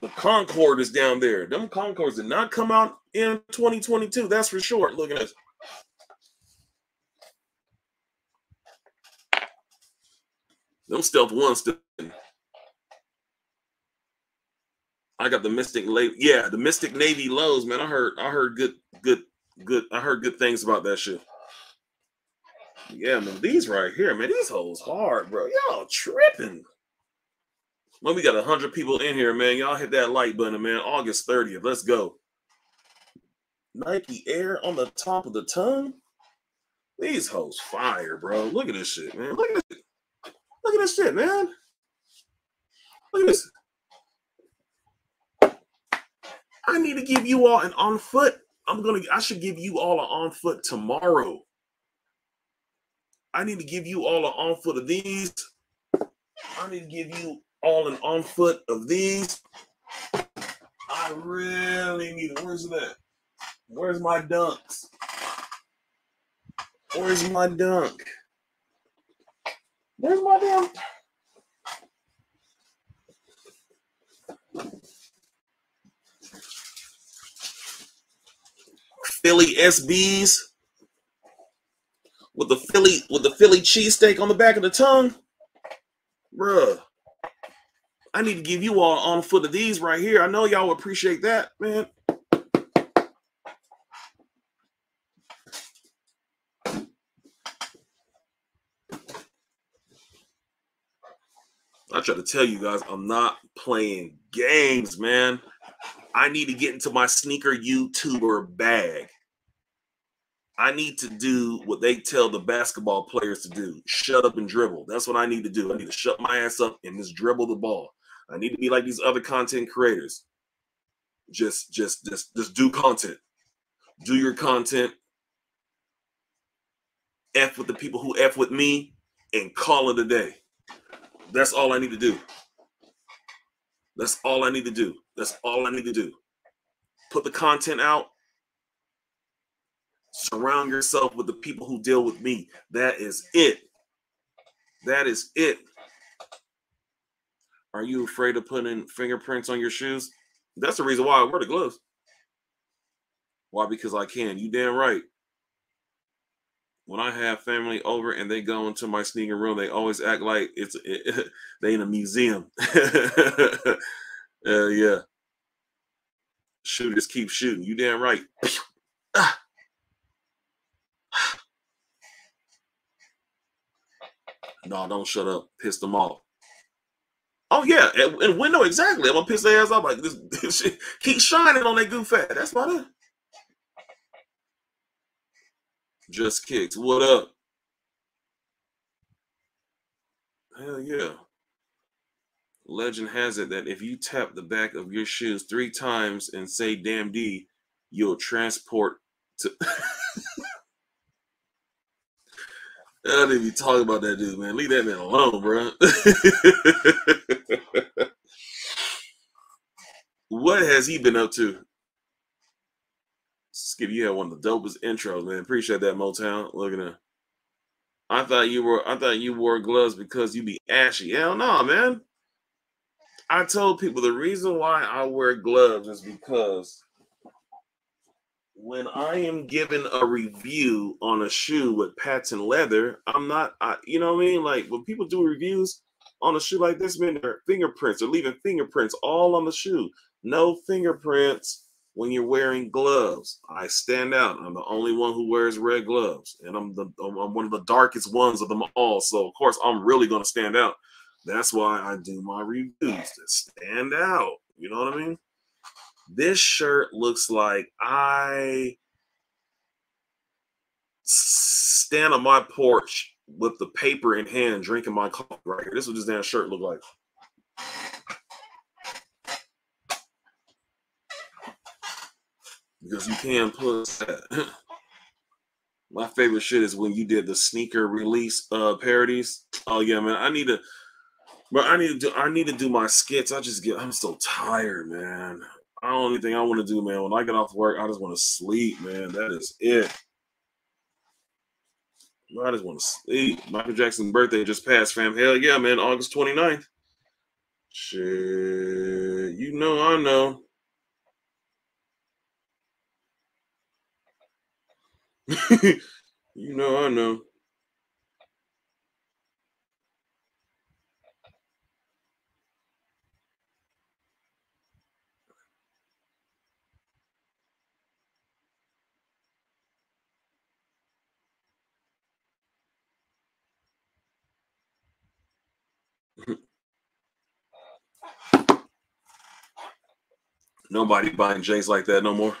the Concord is down there. Them Concords did not come out in 2022. That's for sure. Look at this. Them stealth ones still. I got the Mystic Navy. Yeah, the Mystic Navy lows, man. I heard I heard good good good I heard good things about that shit. Yeah, man, these right here, man, these hoes hard, bro. Y'all tripping. Well, we got a hundred people in here, man. Y'all hit that like button, man. August 30th. Let's go. Nike Air on the top of the tongue. These hoes fire, bro. Look at this shit, man. Look at this. Look at this shit, man. Look at this. I need to give you all an on foot. I'm gonna. I should give you all an on foot tomorrow. I need to give you all an on foot of these. I need to give you all an on foot of these. I really need it. Where's that? Where's my dunks? Where's my dunk? Where's my damn? Philly SBs with the Philly with the Philly cheesesteak on the back of the tongue. Bruh. I need to give you all on foot of these right here. I know y'all appreciate that, man. I try to tell you guys, I'm not playing games, man. I need to get into my sneaker YouTuber bag. I need to do what they tell the basketball players to do shut up and dribble. That's what I need to do. I need to shut my ass up and just dribble the ball. I need to be like these other content creators. Just, just, just, just do content. Do your content. F with the people who F with me and call it a day. That's all I need to do. That's all I need to do. That's all I need to do. Put the content out. Surround yourself with the people who deal with me. That is it. That is it. Are you afraid of putting fingerprints on your shoes? That's the reason why I wear the gloves. Why? Because I can. You damn right. When I have family over and they go into my sneaker room, they always act like it's it, they in a museum. uh, yeah. Shooters keep shooting. You damn right. no, don't shut up. Piss them off. Oh yeah, and, and window exactly. I'm gonna piss their ass off like this. this shit. Keep shining on that goof fat. That's about it. Just kicks. What up? Hell yeah. Legend has it that if you tap the back of your shoes three times and say damn D, you'll transport to I didn't even talk about that dude, man. Leave that man alone, bro. what has he been up to? Skip, you had one of the dopest intros, man. Appreciate that, Motown. Look at that. I thought you were I thought you wore gloves because you'd be ashy. Hell no, man. I told people the reason why I wear gloves is because when I am given a review on a shoe with patent leather, I'm not, I, you know what I mean? Like when people do reviews on a shoe like this, man, their fingerprints are leaving fingerprints all on the shoe. No fingerprints when you're wearing gloves. I stand out. I'm the only one who wears red gloves, and I'm the I'm one of the darkest ones of them all. So of course I'm really gonna stand out. That's why I do my reviews to stand out. You know what I mean? This shirt looks like I stand on my porch with the paper in hand, drinking my coffee right here. This is what this damn shirt look like. Because you can put that. my favorite shit is when you did the sneaker release uh parodies. Oh yeah, man. I need to but I need to do I need to do my skits. I just get I'm so tired, man. I only thing I want to do, man, when I get off work, I just want to sleep, man. That is it. I just want to sleep. Michael Jackson's birthday just passed, fam. Hell yeah, man. August 29th. Shit. You know I know. you know I know. Nobody buying Jays like that no more.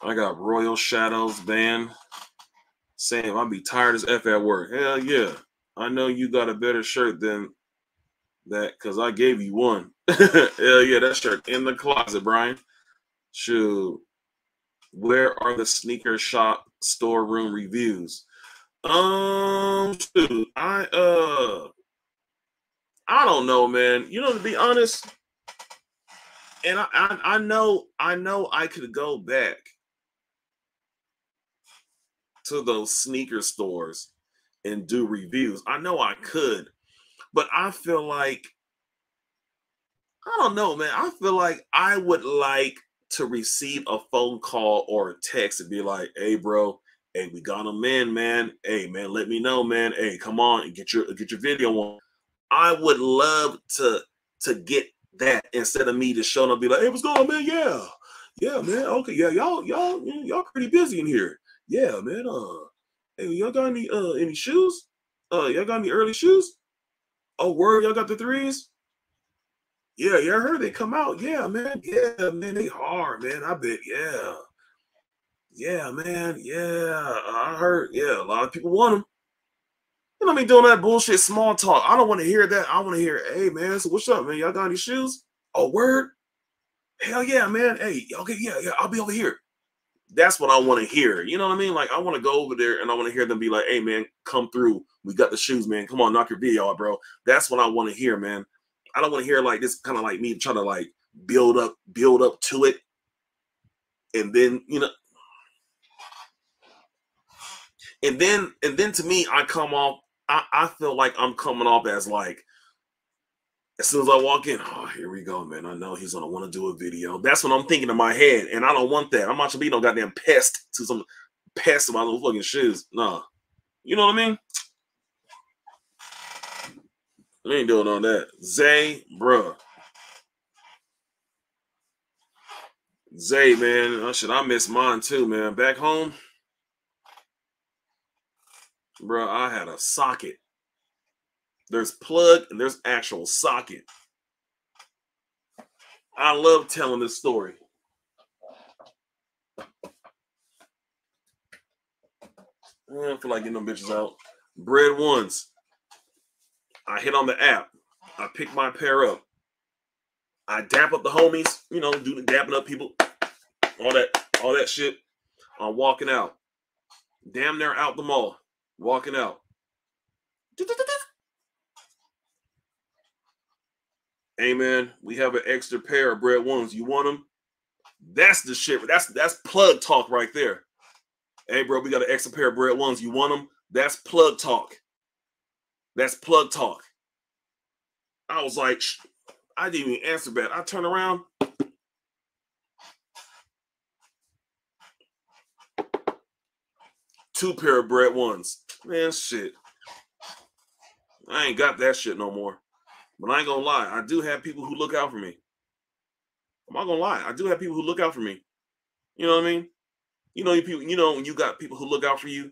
I got Royal Shadows band saying I'll be tired as F at work. Hell yeah. I know you got a better shirt than that because I gave you one. Hell yeah, that shirt in the closet, Brian. Shoot. Where are the sneaker shop storeroom reviews? Um, shoot, I uh I don't know, man. You know, to be honest, and I, I, I know I know I could go back to those sneaker stores and do reviews. I know I could, but I feel like I don't know, man. I feel like I would like to receive a phone call or a text and be like, "Hey, bro, hey, we got them in, man. Hey, man, let me know, man. Hey, come on and get your get your video on." I would love to to get that instead of me just showing up, be like, "Hey, what's going on, man? Yeah, yeah, man. Okay, yeah, y'all, y'all, y'all pretty busy in here. Yeah, man. Uh, hey, y'all got any uh any shoes? Uh, y'all got any early shoes? Oh, word, y'all got the threes? Yeah, yeah, I heard they come out. Yeah, man. Yeah, man, they hard, man. I bet. Yeah, yeah, man. Yeah, I heard. Yeah, a lot of people want them. You know me doing that bullshit small talk. I don't want to hear that. I want to hear, hey man, so what's up, man? Y'all got any shoes? Oh, word? Hell yeah, man. Hey, okay, yeah, yeah, I'll be over here. That's what I want to hear. You know what I mean? Like I want to go over there and I want to hear them be like, hey man, come through. We got the shoes, man. Come on, knock your video out, bro. That's what I want to hear, man. I don't want to hear like this kind of like me trying to like build up, build up to it. And then, you know, and then and then to me, I come off I, I feel like I'm coming off as like, as soon as I walk in, oh, here we go, man. I know he's gonna want to do a video. That's what I'm thinking in my head, and I don't want that. I'm not to be no goddamn pest to some pest about those fucking shoes. Nah, you know what I mean? I ain't doing all that. Zay, bruh. Zay, man, oh, I should I miss mine too, man. Back home, bro, I had a socket. There's plug and there's actual socket. I love telling this story. I don't feel like getting them bitches out. Bred ones. I hit on the app. I pick my pair up. I dap up the homies, you know, do the dapping up people, all that, all that shit. I'm walking out. Damn near out the mall walking out. Amen. we have an extra pair of bred ones. You want them? That's the shit. That's that's plug talk right there. Hey, bro, we got an extra pair of bred ones. You want them? That's plug talk. That's plug talk. I was like, I didn't even answer back. I turn around. Two pair of bred ones. Man, shit. I ain't got that shit no more. But I ain't gonna lie, I do have people who look out for me. I'm not gonna lie, I do have people who look out for me. You know what I mean? You know, you people, you know, when you got people who look out for you,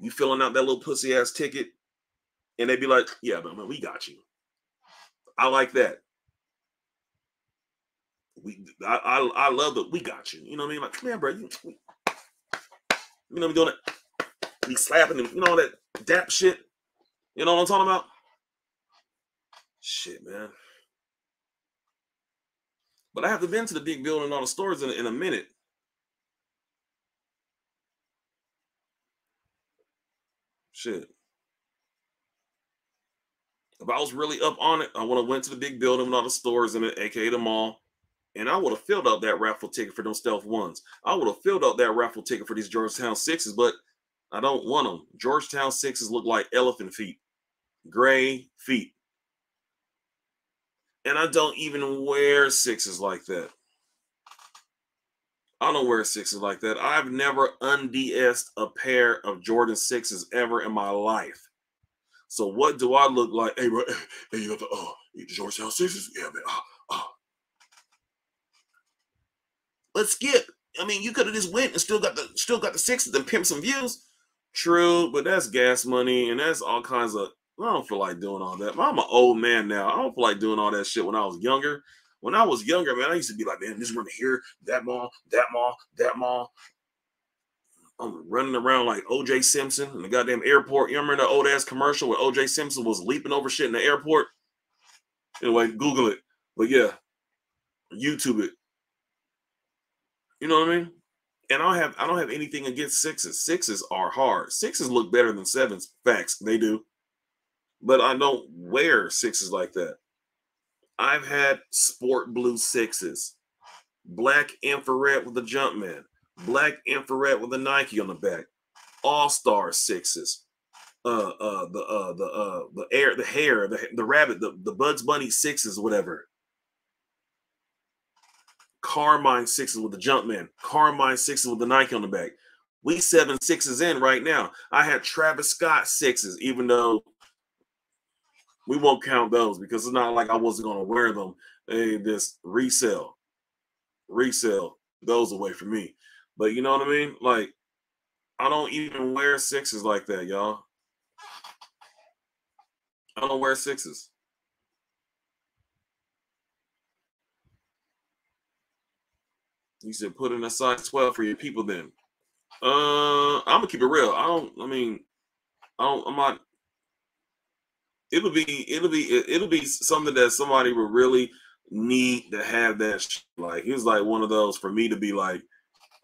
you filling out that little pussy ass ticket, and they be like, "Yeah, but man, we got you." I like that. We, I, I, I love that we got you. You know what I mean? Like, here, bro. You, you know, we doing it. We slapping them. You know that dap shit. You know what I'm talking about? Shit, man. But I have to been to the big building all the stores in, in a minute. Shit. If I was really up on it, I would have went to the big building and all the stores in it, aka the mall, and I would have filled out that raffle ticket for those stealth ones. I would have filled out that raffle ticket for these Georgetown sixes, but I don't want them. Georgetown sixes look like elephant feet, gray feet. And I don't even wear sixes like that. I don't wear sixes like that. I've never unds'd a pair of Jordan sixes ever in my life. So what do I look like? Hey, bro, hey, you got the uh, Georgetown sixes? Yeah, man. Uh, uh. Let's skip. I mean, you could have just went and still got the still got the sixes and pimp some views. True, but that's gas money and that's all kinds of. I don't feel like doing all that. I'm an old man now. I don't feel like doing all that shit when I was younger. When I was younger, man, I used to be like, man, this run here, that mall, that mall, that mall. I'm running around like OJ Simpson in the goddamn airport. You remember the old ass commercial where OJ Simpson was leaping over shit in the airport? Anyway, Google it. But yeah, YouTube it. You know what I mean? And I don't have I don't have anything against sixes. Sixes are hard. Sixes look better than sevens. Facts, they do. But I don't wear sixes like that. I've had sport blue sixes, black infrared with the Jumpman, black infrared with the Nike on the back, All Star sixes, uh, uh, the uh, the uh, the air, the hair, the the rabbit, the the Bugs Bunny sixes, whatever. Carmine sixes with the Jumpman, Carmine sixes with the Nike on the back. We seven sixes in right now. I had Travis Scott sixes, even though we won't count those because it's not like I wasn't going to wear them. They just resell, resell those away from me. But you know what I mean? Like, I don't even wear sixes like that, y'all. I don't wear sixes. He said, put in a size 12 for your people then. Uh, I'm gonna keep it real. I don't, I mean, I don't, I'm not, it'll be, it'll be, it'll be something that somebody would really need to have that. Sh- like, he's like one of those for me to be like,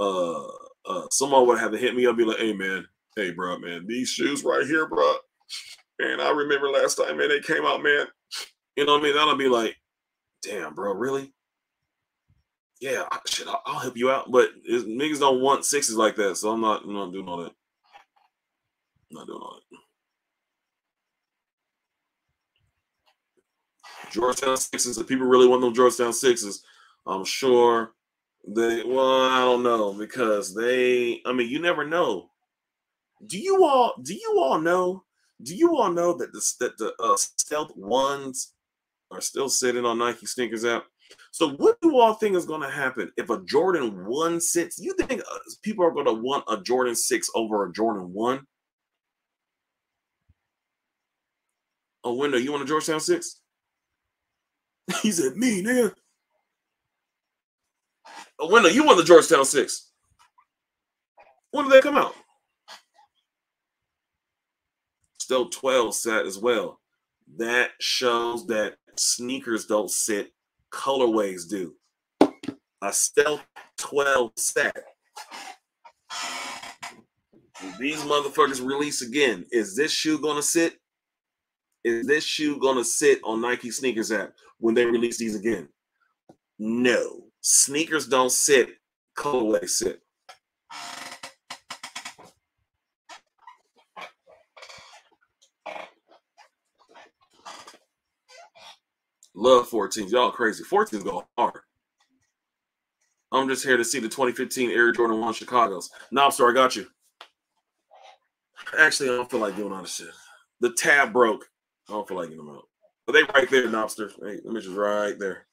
uh, uh, someone would have to hit me up, be like, hey, man, hey, bro, man, these shoes right here, bro. And I remember last time, man, they came out, man. You know what I mean? That'll be like, damn, bro, really? Yeah, I, shit, I'll, I'll, help you out. But niggas don't want sixes like that, so I'm not, I'm not doing all that. I'm not doing all that. Georgetown sixes. If people really want those Georgetown sixes, I'm sure they. Well, I don't know because they. I mean, you never know. Do you all? Do you all know? Do you all know that the that the uh, stealth ones are still sitting on Nike sneakers app? So, what do you all think is going to happen if a Jordan 1 6? You think uh, people are going to want a Jordan 6 over a Jordan 1? A window, you want a Georgetown 6? he said, Me, nigga. A window, you want the Georgetown 6. When did they come out? Still 12 set as well. That shows that sneakers don't sit colorways do. A stealth 12 set. These motherfuckers release again. Is this shoe gonna sit? Is this shoe gonna sit on Nike sneakers app when they release these again? No. Sneakers don't sit, colorways sit. Love 14s. Y'all crazy. 14s go hard. I'm just here to see the 2015 Air Jordan 1 Chicago's. No, I'm sorry, I got you. Actually, I don't feel like doing all this shit. The tab broke. I don't feel like getting them out. But they right there, Nopster. Hey, let me just right there.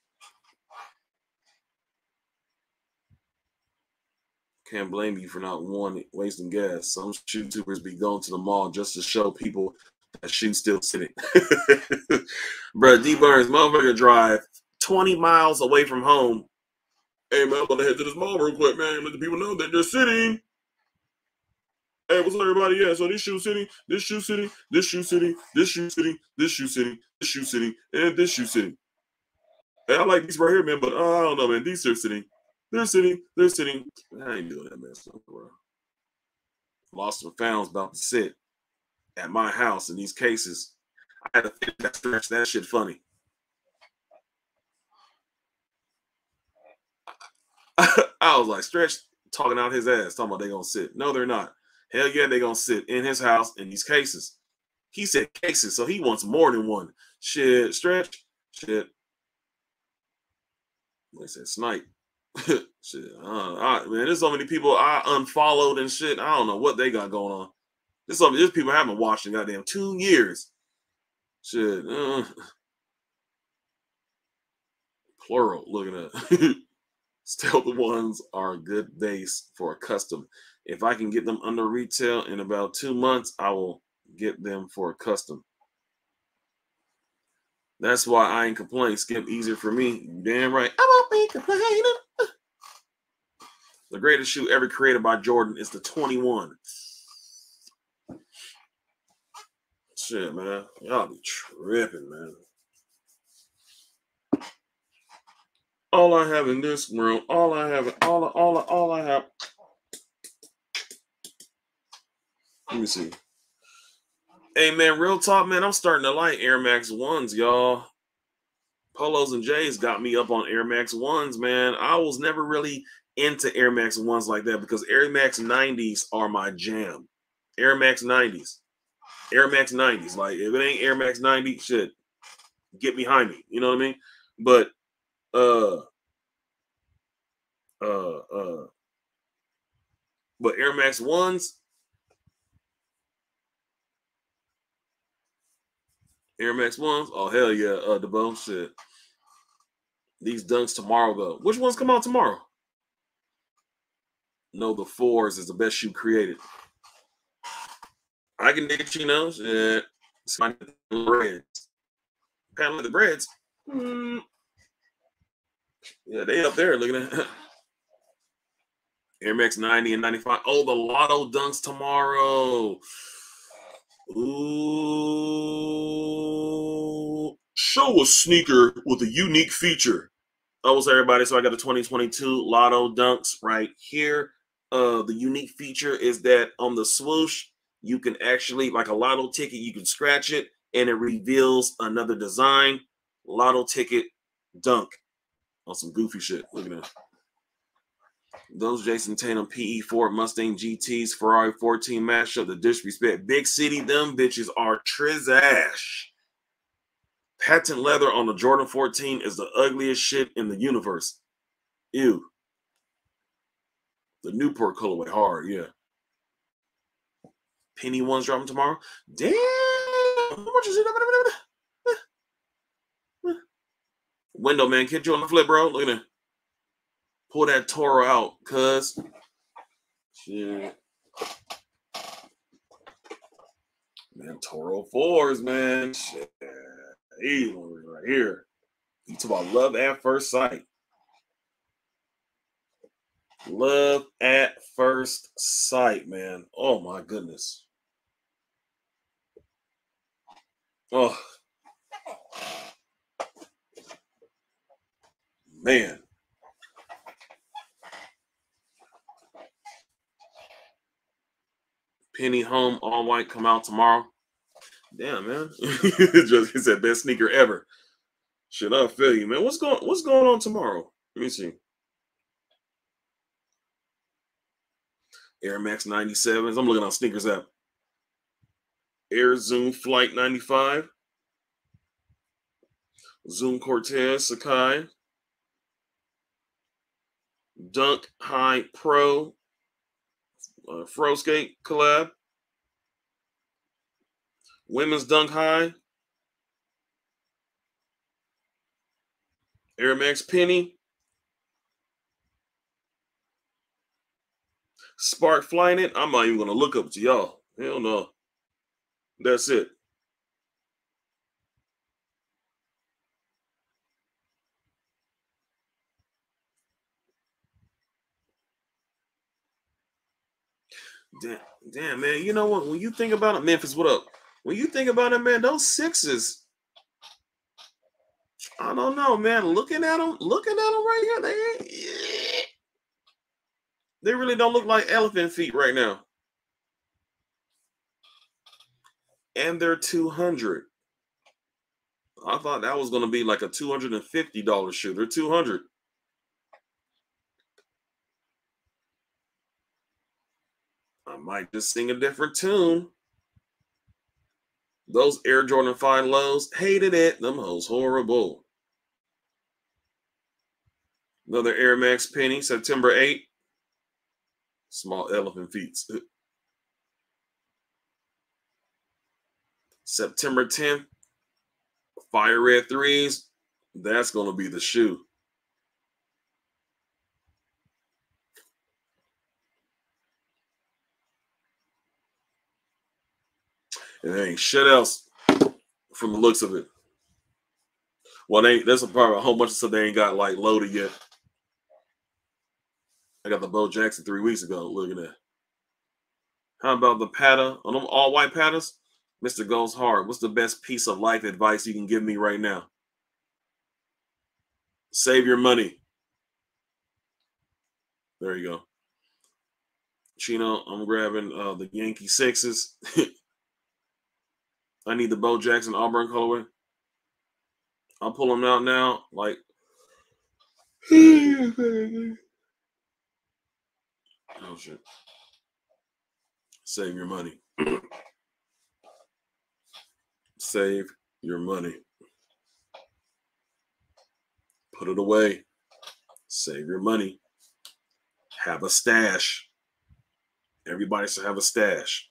Can't blame you for not one wasting gas. Some YouTubers be going to the mall just to show people that shoe's still sitting. Bro, D Burns, motherfucker drive 20 miles away from home. Hey man, I'm gonna head to this mall real quick, man. Let the people know that they're sitting. Hey, what's up, everybody? Yeah, so this shoe sitting, this shoe sitting, this shoe sitting, this shoe sitting, this shoe sitting, this shoe sitting, and this shoe sitting. Hey, I like these right here, man, but uh, I don't know, man. These are sitting. They're sitting. They're sitting. I ain't doing that, man. bro. Lost and found's about to sit at my house in these cases. I had to fit that stretch that shit funny. I was like, stretch talking out his ass, talking about they gonna sit. No, they're not. Hell yeah, they gonna sit in his house in these cases. He said cases, so he wants more than one. Shit, stretch, shit. They said snipe. shit, uh, I, man, there's so many people I unfollowed and shit. I don't know what they got going on. Some there's people haven't watched in goddamn two years. Shit, uh, plural. Looking at still the ones are a good base for a custom. If I can get them under retail in about two months, I will get them for a custom. That's why I ain't complaining. Skip easier for me. Damn right. I won't be complaining. The greatest shoe ever created by Jordan is the 21. Shit, man. Y'all be tripping, man. All I have in this room, all I have, all, all, all I have Let me see. Hey man, real talk, man. I'm starting to like Air Max ones, y'all. Polos and J's got me up on Air Max ones, man. I was never really into Air Max ones like that because Air Max 90s are my jam. Air Max 90s. Air Max 90s. Like if it ain't Air Max 90, shit, get behind me. You know what I mean? But uh uh uh but Air Max ones, Air Max ones. Oh hell yeah, uh the bone shit. These dunks tomorrow though. Which ones come out tomorrow? No, the fours is the best shoe created. I can dig chinos. Yeah, it's my breads. Kind of the breads. Mm. Yeah, they up there looking at Air Max 90 and 95. Oh, the lotto dunks tomorrow. Ooh. Show a sneaker with a unique feature. Oh, what's everybody? So I got a 2022 Lotto Dunks right here. Uh, the unique feature is that on the swoosh, you can actually, like a lotto ticket, you can scratch it and it reveals another design. Lotto ticket dunk on some goofy shit. Look at that. Those Jayson Tatum PE Ford Mustang GTs Ferrari 14 mashup, the disrespect. Big City, them bitches are trizash. Patent leather on the Jordan 14 is the ugliest shit in the universe. Ew. The Newport colorway, hard, yeah. Penny ones dropping tomorrow. Damn. How much is it? Window man, catch you on the flip, bro. Look at that. Pull that Toro out, cuz. Shit. Man, Toro fours, man. Shit. Right here. You talk about love at first sight. Love at first sight, man. Oh my goodness. Oh. Man. Penny Home All White come out tomorrow. Damn, man. Just he said best sneaker ever. Should I feel you, man? What's going what's going on tomorrow? Let me see. Air Max 97s. I'm looking on sneakers app. Air Zoom Flight 95. Zoom Cortez Sacai. Dunk High Pro uh, Frosskate collab. Women's Dunk High. Air Max Penny. Spark Flyknit. I'm not even gonna look up to y'all. Hell no. That's it. Damn, damn, man. You know what? When you think about it, Memphis, what up? When you think about it, man, those sixes. I don't know, man. Looking at them, looking at them right here, they they really don't look like elephant feet right now. And they're 200. I thought that was going to be like a $250 shoe. They're 200. I might just sing a different tune. Those Air Jordan 5 lows, hated it. Them hoes horrible. Another Air Max Penny, September 8. Small elephant feet. September 10th, Fire Red Threes. That's going to be the shoe. And ain't shit else from the looks of it. Well, they there's a part of a whole bunch of stuff they ain't got like loaded yet. I got the Bo Jackson three weeks ago. Looking at. that. How about the patta on them all white patterns? Mr. Goes Hard. What's the best piece of life advice you can give me right now? Save your money. There you go. Chino, I'm grabbing uh, the Yankee sixes. I need the Bo Jackson Auburn colorway. I'll pull them out now. Like, oh shit. Save your money. Save your money. Put it away. Save your money. Have a stash. Everybody should have a stash.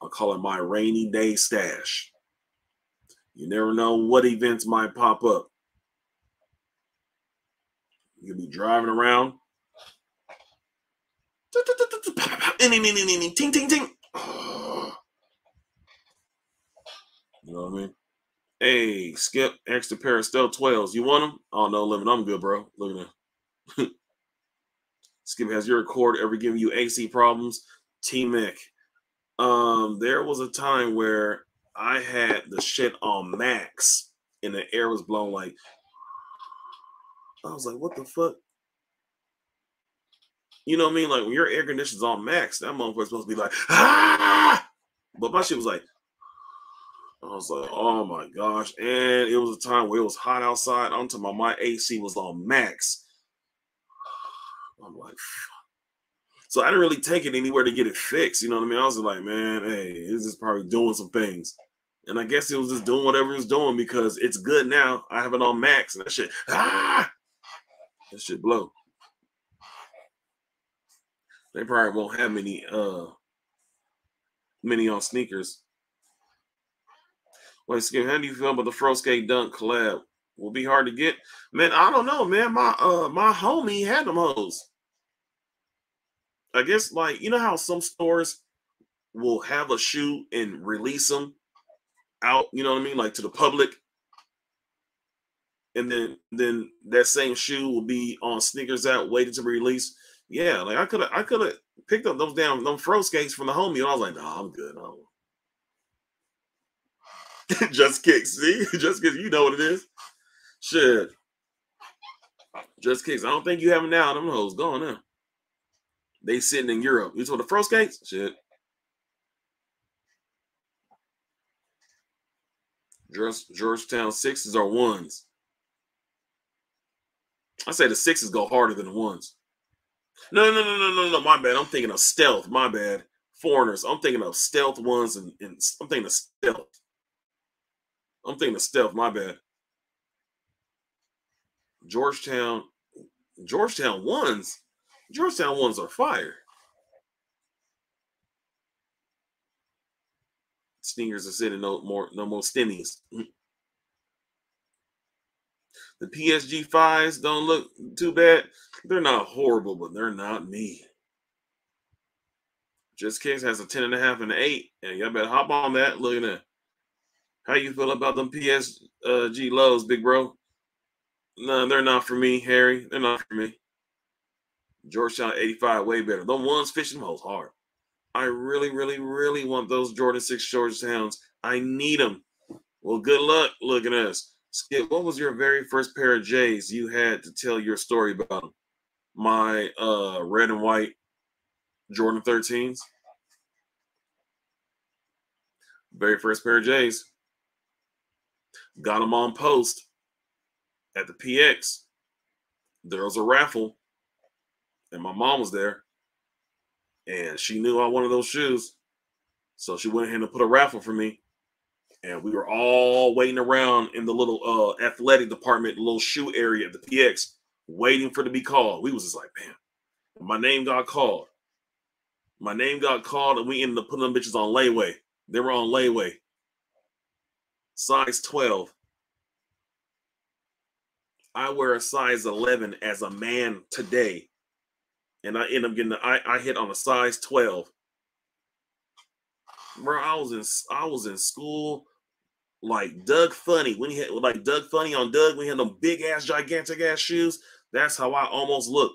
I'll call it my rainy day stash. You never know what events might pop up. You'll be driving around. Ting, ting, ting. You know what I mean? Hey, Skip, extra pair of Stealth 12s. You want them? Oh, no limit. I'm good, bro. Look at that. Skip, has your record ever given you AC problems? T Mac. Um, there was a time where I had the shit on max and the air was blown like I was like, what the fuck? You know what I mean? Like when your air conditioner's on max, that motherfucker's supposed to be like, ah! But my shit was like, I was like, oh my gosh. And it was a time where it was hot outside. I'm talking about my AC was on max. I'm like, so I didn't really take it anywhere to get it fixed. You know what I mean? I was like, man, hey, this is probably doing some things. And I guess it was just doing whatever it was doing because it's good now. I have it on max and that shit, ah, that shit blow. They probably won't have many uh many on sneakers. Wait, Skip, how do you feel about the Frosskate Dunk collab? Will be hard to get. Man, I don't know, man. My uh my homie had them hoes. I guess like you know how some stores will have a shoe and release them out, you know what I mean, like to the public. And then then that same shoe will be on sneakers out waiting to be released. Yeah, like I could have I could have picked up those damn them Frosskates from the homie. And I was like, no, nah, I'm good. just kicks, see? just kicks, you know what it is. Shit. Just kicks. I don't think you have them now. Them hoes gone now. They sitting in Europe. You told the Frosskates? Shit. Georgetown sixes are ones. I say the sixes go harder than the ones. No, no, no, no, no, no. My bad. I'm thinking of stealth. My bad. Foreigners. I'm thinking of stealth ones and, and I'm thinking of stealth. I'm thinking of stealth. My bad. Georgetown. Georgetown ones. Georgetown ones are fire. sneakers are sitting no more no more stimmies. Mm. The PSG fives don't look too bad. They're not horrible, but they're not me. Just Kicks has a 10 and a half and an 8. And y'all better hop on that. Look at that. How you feel about them PSG lows, big bro? No, they're not for me, Harry. They're not for me. Georgetown 85, way better. The ones fishing holes hard. I really, really, really want those Jordan 6 Georgetowns. I need them. Well, good luck looking at us. Skip, what was your very first pair of J's you had to tell your story about them? My uh, red and white Jordan 13s. Very first pair of J's. Got them on post at the PX. There was a raffle, and my mom was there, and she knew I wanted those shoes. So she went ahead and put a raffle for me and we were all waiting around in the little uh, athletic department, little shoe area at the PX, waiting for to be called. We was just like, man, my name got called. My name got called, and we ended up putting them bitches on layaway. They were on layaway. Size 12. I wear a size 11 as a man today. And I end up getting, the, I, I hit on a size 12 bro, I was in I was in school like Doug Funnie when he had like Doug Funnie on Doug when he had them big ass gigantic ass shoes. That's how I almost look.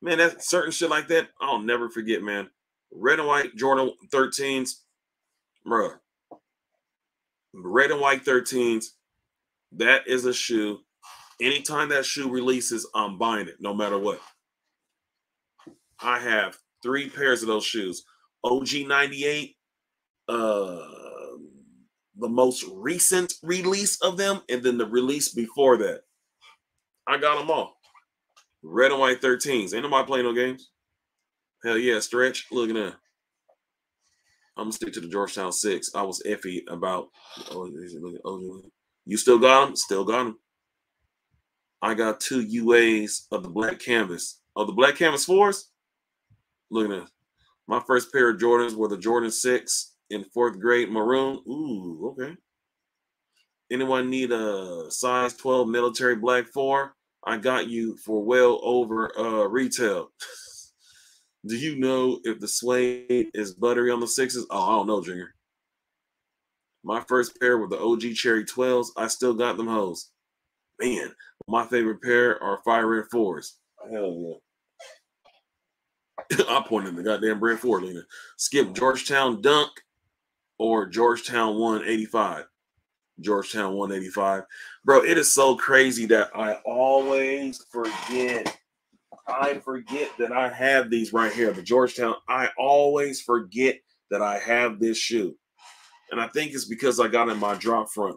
Man, that certain shit like that, I'll never forget, man. Red and white Jordan 13s, bro. Red and white 13s. That is a shoe. Anytime that shoe releases, I'm buying it, no matter what. I have three pairs of those shoes. OG 98, uh the most recent release of them and then the release before that. I got them all. Red and white 13s. Ain't nobody playing no games. Hell yeah, stretch. Look at that. I'm gonna stick to the Georgetown six. I was iffy about. Oh, you still got them? Still got them. I got two UAs of the black canvas. Of oh, the black canvas fours. Look at. My first pair of Jordans were the Jordan six in fourth grade maroon. Ooh, okay. Anyone need a size 12 military black four? I got you for well over uh retail. Do you know if the suede is buttery on the sixes? Oh, I don't know, Junior. My first pair were the OG Cherry 12s. I still got them hoes. Man, my favorite pair are Fire Red 4s. Hell yeah. I pointed the goddamn bread forward, Lena. Skip Georgetown Dunk or Georgetown 185. Georgetown 185. Bro, it is so crazy that I always forget. I forget that I have these right here. The Georgetown. I always forget that I have this shoe. And I think it's because I got in my drop front.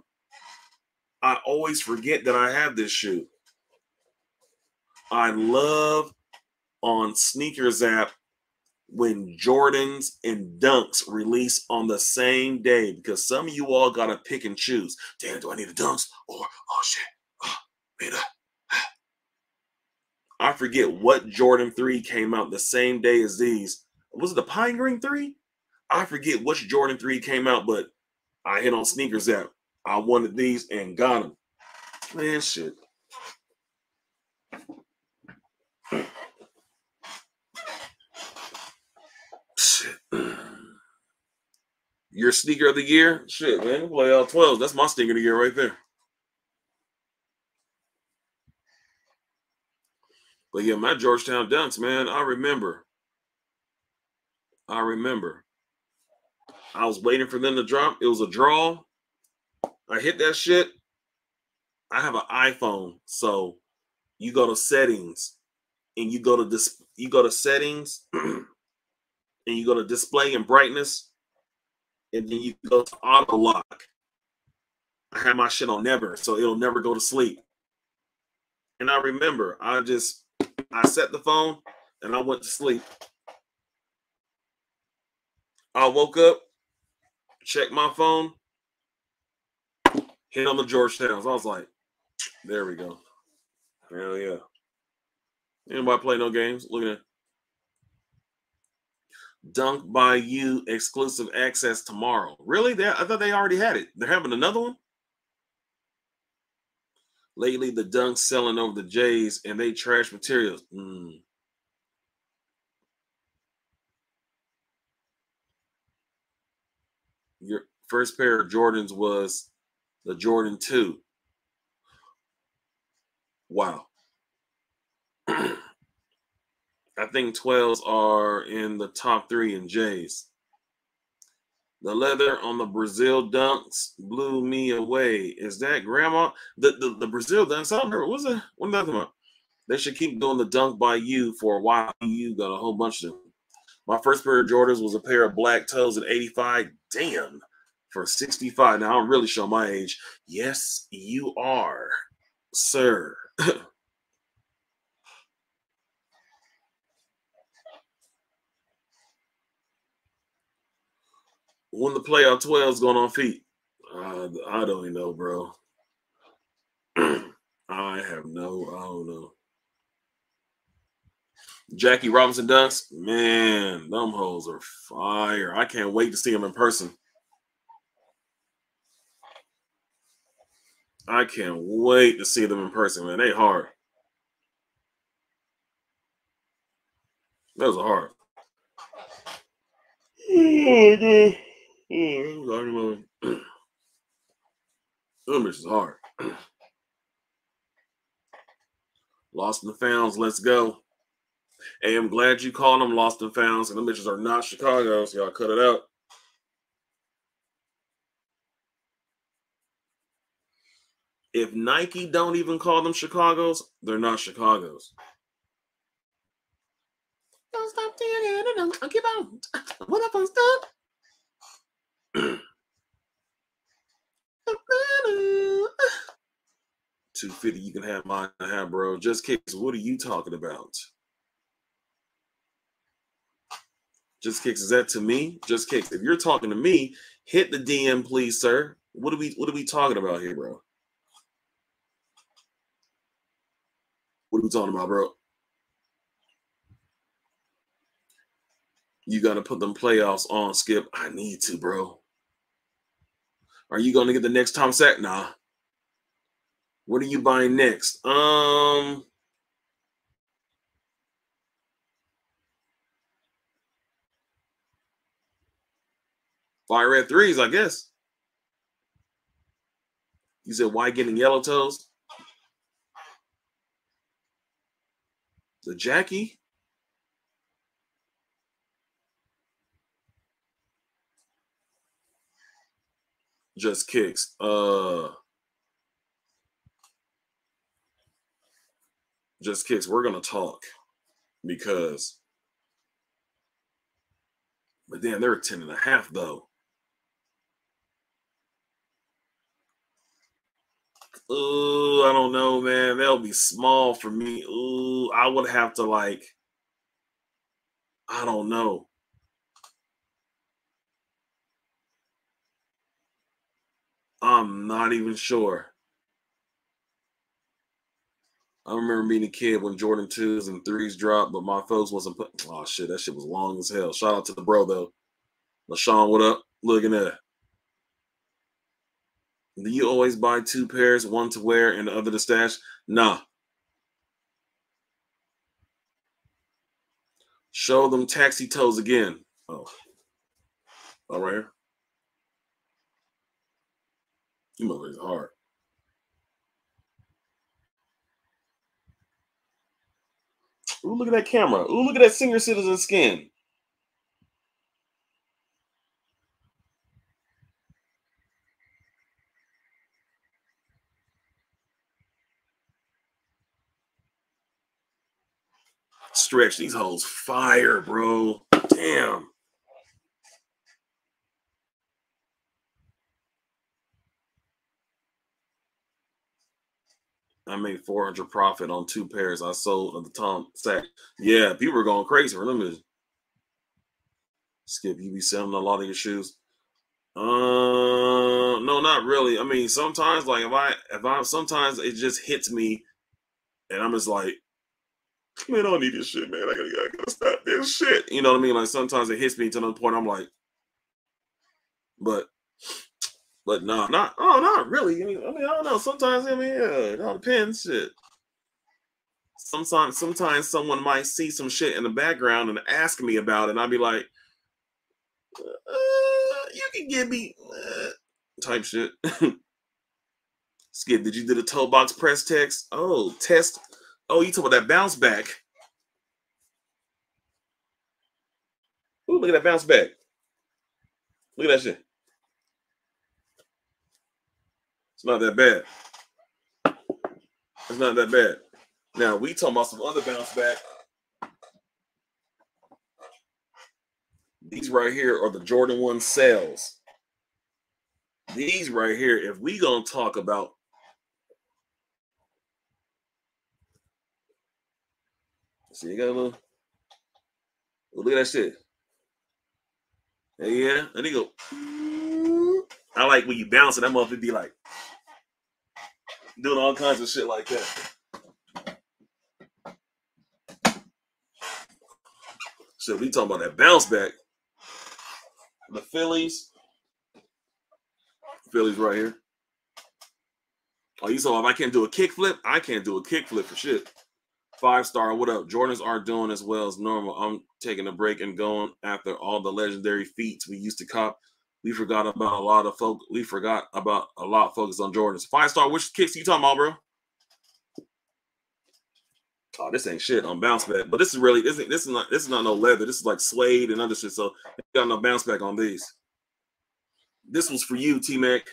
I always forget that I have this shoe. I love on SNKRS app when Jordans and Dunks release on the same day because some of you all got to pick and choose. Damn, do I need a Dunks or oh shit, oh, uh, I forget what Jordan 3 came out the same day as these. Was it the Pine Green 3? I forget which Jordan 3 came out, but I hit on sneakers app. I wanted these and got them. Man, shit. Your sneaker of the year? Shit, man. Playoff 12. That's my sneaker of the year right there. But yeah, my Georgetown Dunks, man, I remember. I remember. I was waiting for them to drop. It was a draw. I hit that shit. I have an iPhone, so you go to settings and you go to this you go to settings and you go to display and brightness and then you go to auto lock. I have my shit on never, so it'll never go to sleep. And I remember, I just I set the phone and I went to sleep. I woke up, checked my phone, hit on the Georgetowns. I was like, there we go. Hell yeah. Anybody play no games? Look at Dunk by you exclusive access tomorrow. Really? They, I thought they already had it. They're having another one? Lately, the Dunks selling over the Jays and they trash materials. Mm. Your first pair of Jordans was the Jordan 2. Wow. I think 12s are in the top three in J's. The leather on the Brazil dunks blew me away. Is that grandma? The the, the Brazil dunks, I don't remember. What's that? What am I about? They should keep doing the dunk by you for a while. You got a whole bunch of them. My first pair of Jordans was a pair of black toes at 85. Damn. For 65. Now I'm really showing my age. Yes, you are, sir. when the playoff 12 is going on feet? Uh, I don't know, bro. I have no, I don't know. Jackie Robinson dunks, man, them holes are fire. I can't wait to see them in person. I can't wait to see them in person, man. They hard. Those are hard. Oh, Oh, Them is hard. Lost and Founds, let's go. Hey, I'm glad you called them Lost and Founds, and the bitches are not Chicago, so y'all cut it out. If Nike don't even call them Chicago's, they're not Chicago's. Don't stop, don't keep on. What up, stop? 250, you can have mine, have bro. Just kicks. What are you talking about? Just kicks. Is that to me? Just kicks. If you're talking to me, hit the DM, please, sir. What are we what are we talking about here, bro? What are we talking about, bro? You gotta put them playoffs on, Skip. I need to, bro. Are you gonna get the next Tom Sachs? Nah. What are you buying next? Um Fire red threes, I guess. You said why getting yellow toes? The Jackie. Just kicks. Uh just kicks. We're gonna talk because but then they're 10 and a half though. Ooh, I don't know, man. They'll be small for me. Ooh, I would have to like, I don't know. I'm not even sure. I remember being a kid when Jordan twos and threes dropped, but my folks wasn't putting. Oh shit, that shit was long as hell. Shout out to the bro though. LaShawn, what up? Looking at. Do you always buy two pairs, one to wear and the other to stash? Nah. Show them taxi toes again. Oh. All right. You motherfuckers hard. Ooh, look at that camera. Ooh, look at that senior citizen skin. Stretch these holes fire, bro. Damn. I made 400 profit on two pairs I sold at the Tom Sachs. Yeah, people are going crazy. Remember, Skip, you be selling a lot of your shoes. Uh, no, not really. I mean, sometimes like if I if I sometimes it just hits me, and I'm just like, man, I don't need this shit, man. I gotta, I gotta stop this shit. You know what I mean? Like sometimes it hits me to another point I'm like, but but no, not oh not really. I mean, I mean, I don't know. Sometimes I mean, yeah, it all depends. Shit. Sometimes sometimes someone might see some shit in the background and ask me about it, and I'd be like, uh, you can give me uh, type shit. Skip, did you do the toe box press text? Oh, test. Oh, you talk about that bounce back. Ooh, look at that bounce back. Look at that shit. It's not that bad. It's not that bad. Now we talking about some other bounce back. These right here are the Jordan 1 sales. These right here, if we gonna talk about see, you got a little look at that shit. Hey, Yeah, and he go. I like when you bounce and that motherfucker be like doing all kinds of shit like that. So we talking about that bounce back. The Phillies. Phillies right here. Oh, you saw if I can't do a kickflip, I can't do a kickflip for shit. Five star, what up? Jordans aren't doing as well as normal. I'm taking a break and going after all the legendary feats we used to cop. We forgot about a lot of folk. We forgot about a lot focused on Jordans. Five star, which kicks you talking about, bro? Oh, this ain't shit on bounce back. But this is really this is this is not this is not no leather. This is like suede and other shit. So got no bounce back on these. This was for you, T Mac.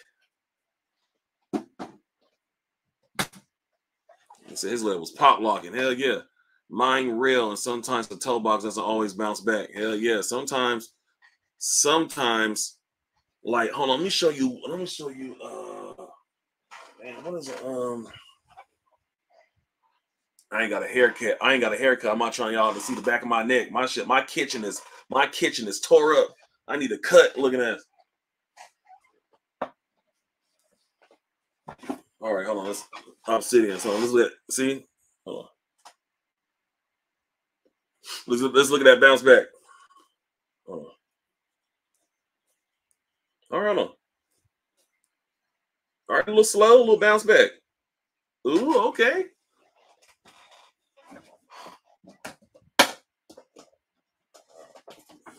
So his leg was pop locking. Hell yeah. Mine real, and sometimes the toe box doesn't always bounce back. Hell yeah. Sometimes, sometimes, like, hold on, let me show you. Let me show you. Uh, man, what is it? Um, I ain't got a haircut. I ain't got a haircut. I'm not trying y'all to see the back of my neck. My shit, my kitchen is my kitchen is tore up. I need a cut. Looking at. All right, hold on. Let's obsidian. So let's let see. Hold on. Let's let's look at that bounce back. Hold on. All right, on. All right, a little slow, a little bounce back. Ooh, okay.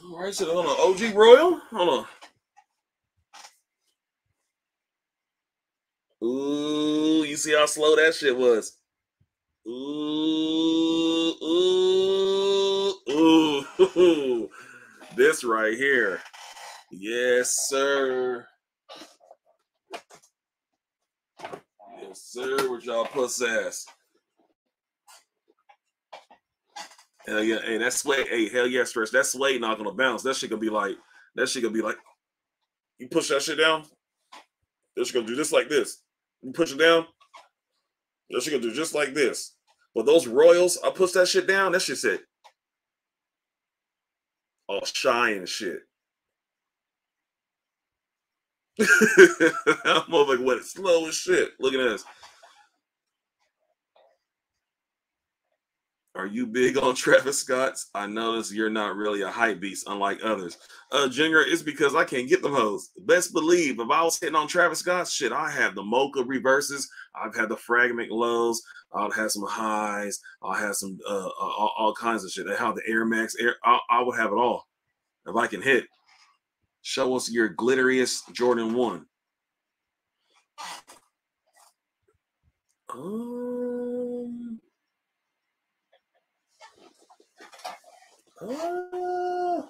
All right, so hold on. OG Royal. Hold on. Ooh, you see how slow that shit was. Ooh, ooh, ooh. This right here. Yes, sir. Yes, sir. With y'all puss ass. Hell yeah. Hey, that suede. Hey, hell yeah, stretch. That suede not gonna bounce. That shit gonna be like, that shit gonna be like, you push that shit down. That shit gonna do just like this. You push it down. That shit gonna do just like this. But those Royals, I push that shit down. That shit said all shy and shit. I'm over like what slow as shit. Look at this. Are you big on Travis Scott's? I notice you're not really a hype beast, unlike others. Uh, Junior, it's because I can't get them hoes. Best believe if I was hitting on Travis Scott's shit, I have the mocha reverses. I've had the fragment lows. I'll have some highs. I'll have some uh, uh all, all, kinds of shit. Have the Air Max. Air. I, I would have it all if I can hit. Show us your glitteriest Jordan one. Um. Uh,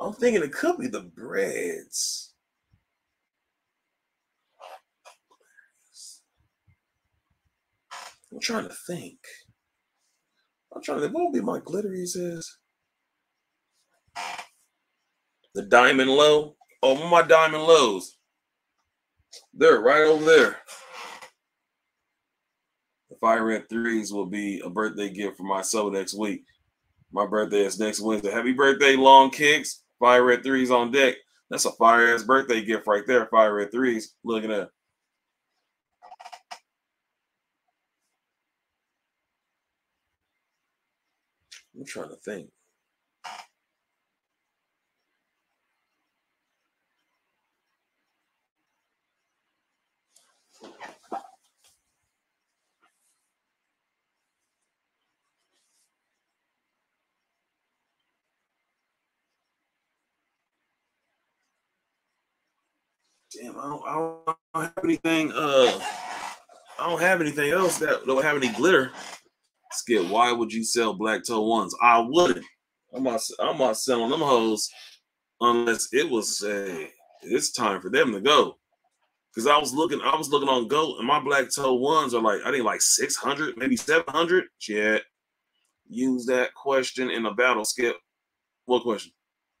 I'm thinking it could be the breads. I'm trying to think. I'm trying to. What would be my glitteries is? The diamond low. Oh, my diamond lows. They're right over there. The fire red threes will be a birthday gift for my soul next week. My birthday is next Wednesday. Happy birthday, long kicks. Fire red threes on deck. That's a fire ass birthday gift right there. Fire red threes. Look at that. I'm trying to think. Damn, I don't, I don't have anything. Uh, I don't have anything else that don't have any glitter. Skip, why would you sell black toe ones? I wouldn't. I'm not. I'm not selling them hoes unless it was a. It's time for them to go. Cause I was looking, I was looking on Go, and my black toe ones are like I think like six hundred, maybe seven hundred. Yeah. Use that question in a battle. Skip. What question?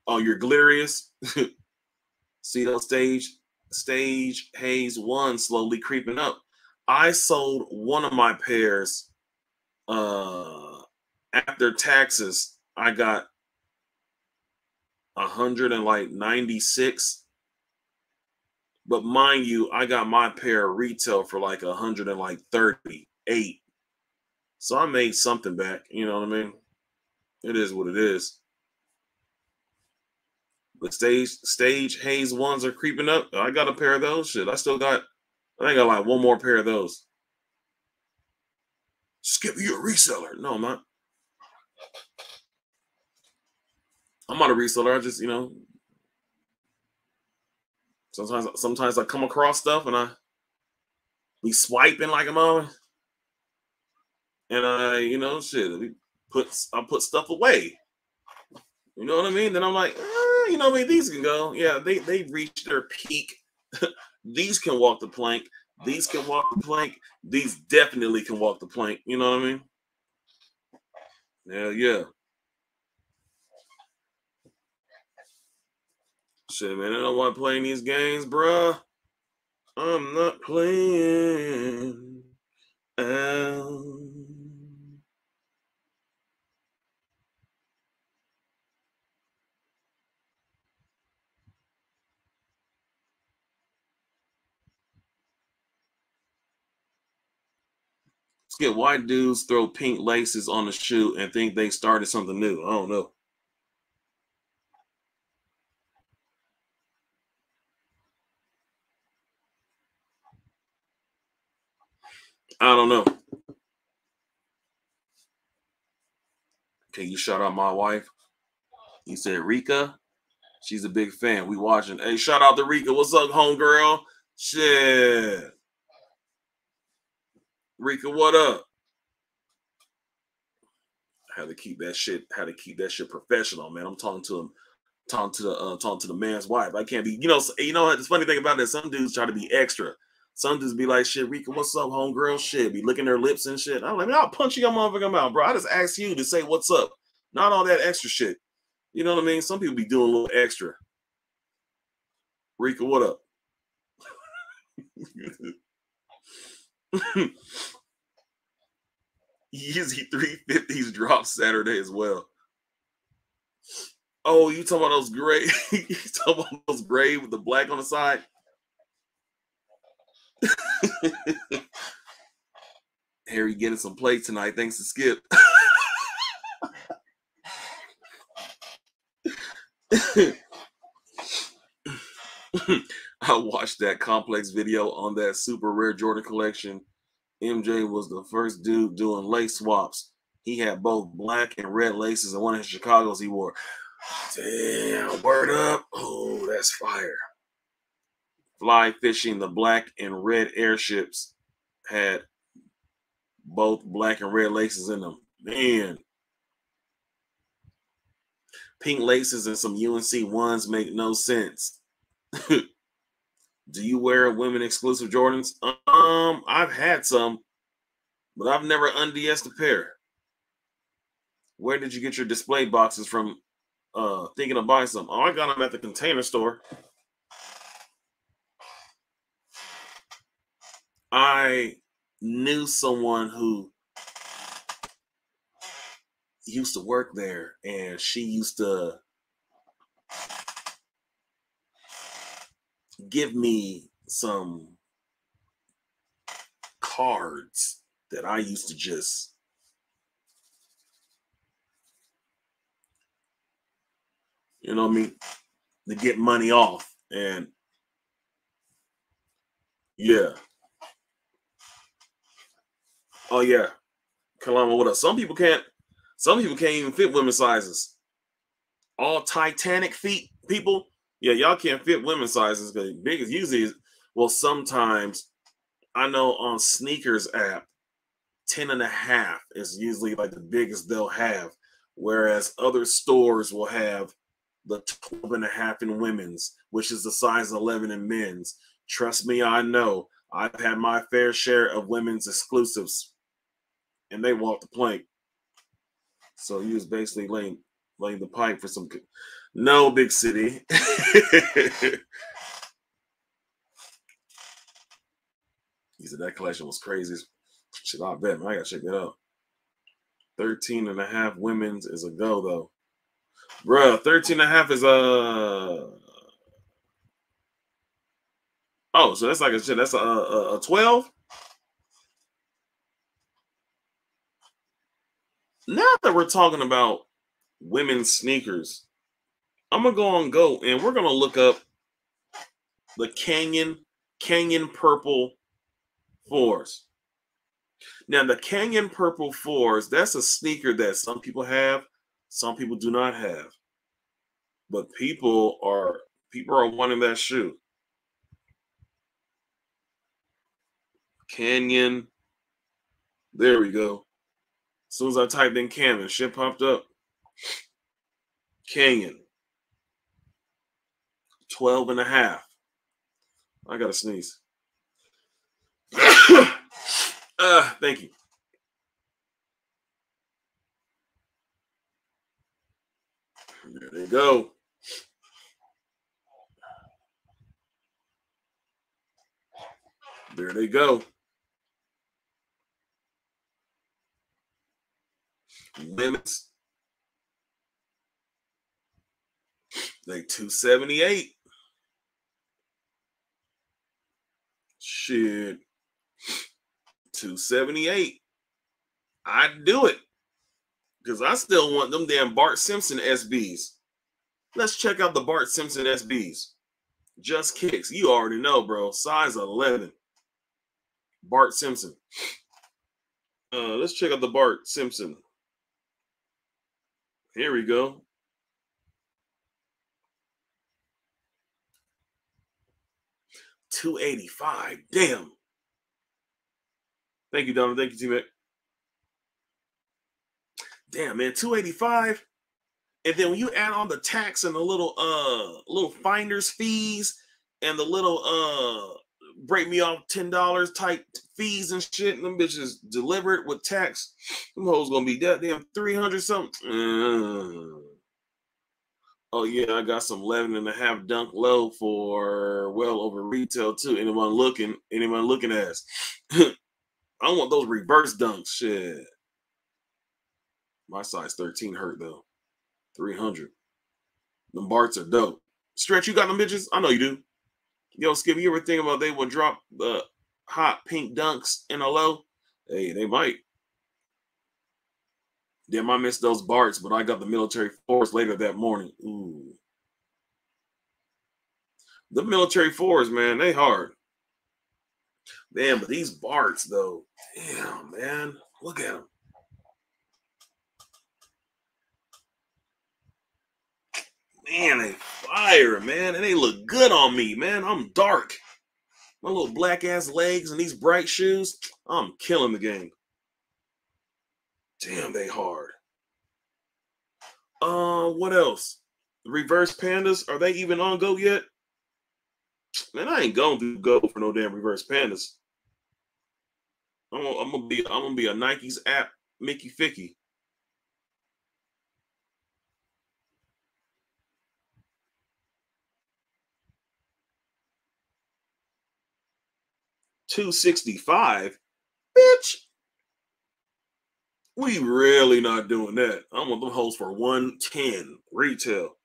Oh, you're glorious. See those stage stage haze one slowly creeping up. I sold one of my pairs uh after taxes. I got a hundred and like 96. But mind you, I got my pair retail for like a hundred and like 38. So I made something back, you know what I mean? It is what it is. The stage stage haze ones are creeping up. I got a pair of those. Shit, I still got. I think I got like one more pair of those. Skip, you a reseller? No, I'm not. I'm not a reseller. I just, you know, sometimes sometimes I come across stuff and I be swiping like a mother, and I, you know, shit, we put I put stuff away. You know what I mean? Then I'm like, eh, you know, I mean, these can go. Yeah, they they reached their peak. these can walk the plank. These can walk the plank. These definitely can walk the plank. You know what I mean? Yeah, yeah. Shit, man, I don't want playing these games, bruh. I'm not playing. Um, Skip, why dudes throw pink laces on the shoe and think they started something new? I don't know. I don't know. Can you shout out my wife? He said, Rika, she's a big fan. We watching. Hey, shout out to Rika. What's up, homegirl? Shit. Rika, what up? How to keep that shit, how to keep that shit professional, man. I'm talking to him, talking to the uh, talking to the man's wife. I can't be, you know, you know what? The funny thing about that, some dudes try to be extra. Some dudes be like, shit, Rika, what's up, homegirl? Shit, be licking their lips and shit. I'm like, man, I'll punch your motherfucking mouth, bro. I just asked you to say what's up, not all that extra shit. You know what I mean? Some people be doing a little extra. Rika, what up? Yeezy 350s drop Saturday as well. Oh, you talking about those gray? you talking about those gray with the black on the side? Harry getting some play tonight. Thanks to Skip. I watched that complex video on that super rare Jordan collection MJ was the first dude doing lace swaps. He had both black and red laces, and one of his Chicago's he wore. Damn, word up. Oh, that's fire. Fly fishing, the black and red airships had both black and red laces in them. Man. Pink laces and some UNC ones make no sense. Do you wear women exclusive Jordans? Um, I've had some, but I've never unds a pair. Where did you get your display boxes from? Uh, thinking of buying some. Oh, I got them at the container store. I knew someone who used to work there, and she used to give me some cards that I used to just You know what I mean? To get money off. And yeah. Oh yeah. Kalama, what up? Some people can't, some people can't even fit women's sizes. All Titanic feet people, yeah, y'all can't fit women's sizes because big is usually well, sometimes I know on sneakers app, 10 and a half is usually like the biggest they'll have, whereas other stores will have the 12 and a half in women's, which is the size 11 in men's. Trust me, I know. I've had my fair share of women's exclusives, and they walk the plank. So he was basically laying laying the pipe for some. No, big city. he said that collection was crazy. Shit, I bet, man. I gotta check that out. 13 and a half women's is a go, though. Bruh, 13 and a half is a. Uh... Oh, so that's like a shit. That's a, a, a 12? Now that we're talking about women's sneakers, I'm gonna go on Go and we're gonna look up the Canyon Canyon Purple Fours. Now, the Canyon Purple Fours, that's a sneaker that some people have, some people do not have. But people are people are wanting that shoe. Canyon. There we go. As soon as I typed in Canyon, shit popped up. Canyon. 12 and a half. I got to sneeze. uh, thank you. There they go. There they go. Limits. Like 278. Shit. 278. I'd do it. Because I still want them damn Bart Simpson SBs. Let's check out the Bart Simpson SBs. Just kicks. You already know, bro. Size 11. Bart Simpson. Uh, let's check out the Bart Simpson. Here we go. Two eighty five. Damn. Thank you, Donald. Thank you, T Mac. Damn, man, two eighty five. And then when you add on the tax and the little uh little finders fees and the little uh break me off ten dollars type fees and shit. And them bitches delivered with tax. Them hoes gonna be that damn three hundred something. Uh, oh yeah, I got some 11 and a half dunk low for well over retail too. Anyone looking? Anyone looking ass? I want those reverse dunks. Shit. My size 13 hurt though. 300. Them Barts are dope. Stretch, you got them bitches? I know you do. Yo, Skip, you ever think about they would drop the hot pink dunks in a low? Hey, they might. Damn, I missed those Barts, but I got the military force later that morning. Ooh. The military force, man, they hard. Damn, but these Barts, though, damn, man, look at them. Man, they fire, man. And they look good on me, man. I'm dark. My little black ass legs and these bright shoes. I'm killing the game. Damn, they hard. Uh, what else? Reverse pandas, are they even on go yet? Man, I ain't going to go for no damn reverse pandas. I'm gonna, I'm gonna be I'm gonna be a Nike's app Mickey Ficky. 265, bitch. We really not doing that. I want them hoes for 110 retail.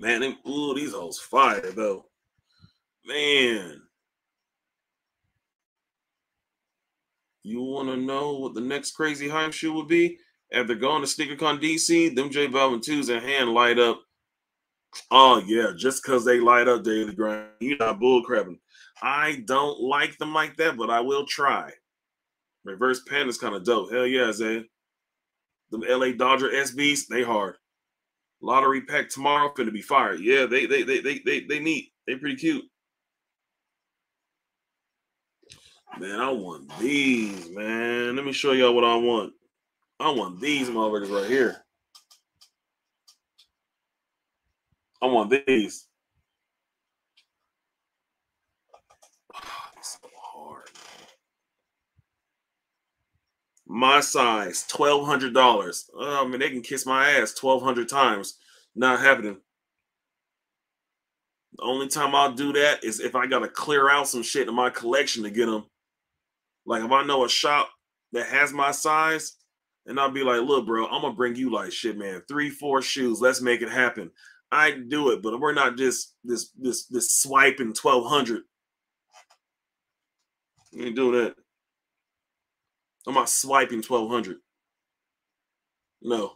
Man, them, ooh, these hoes fire though. Man. You want to know what the next crazy hype shoe would be? After going to SneakerCon DC, them J Balvin 2s in hand light up. Oh, yeah, just because they light up daily grind. You're not bullcrapping. I don't like them like that, but I will try. Reverse pen is kind of dope. Hell yeah, Zay. The LA Dodger SBs, they hard. Lottery pack tomorrow finna be fired. Yeah, they they they they they they neat. They pretty cute. Man, I want these, man. Let me show y'all what I want. I want these motherfuckers right here. I want these. My size, twelve hundred dollars. Oh, I mean, they can kiss my ass twelve hundred times. Not happening. The only time I'll do that is if I gotta clear out some shit in my collection to get them. Like if I know a shop that has my size, and I'll be like, "Look, bro, I'm gonna bring you like shit, man. Three, four shoes. Let's make it happen." I do it, but we're not just this this this swiping twelve hundred. You ain't doing that. I'm not swiping 1200. No.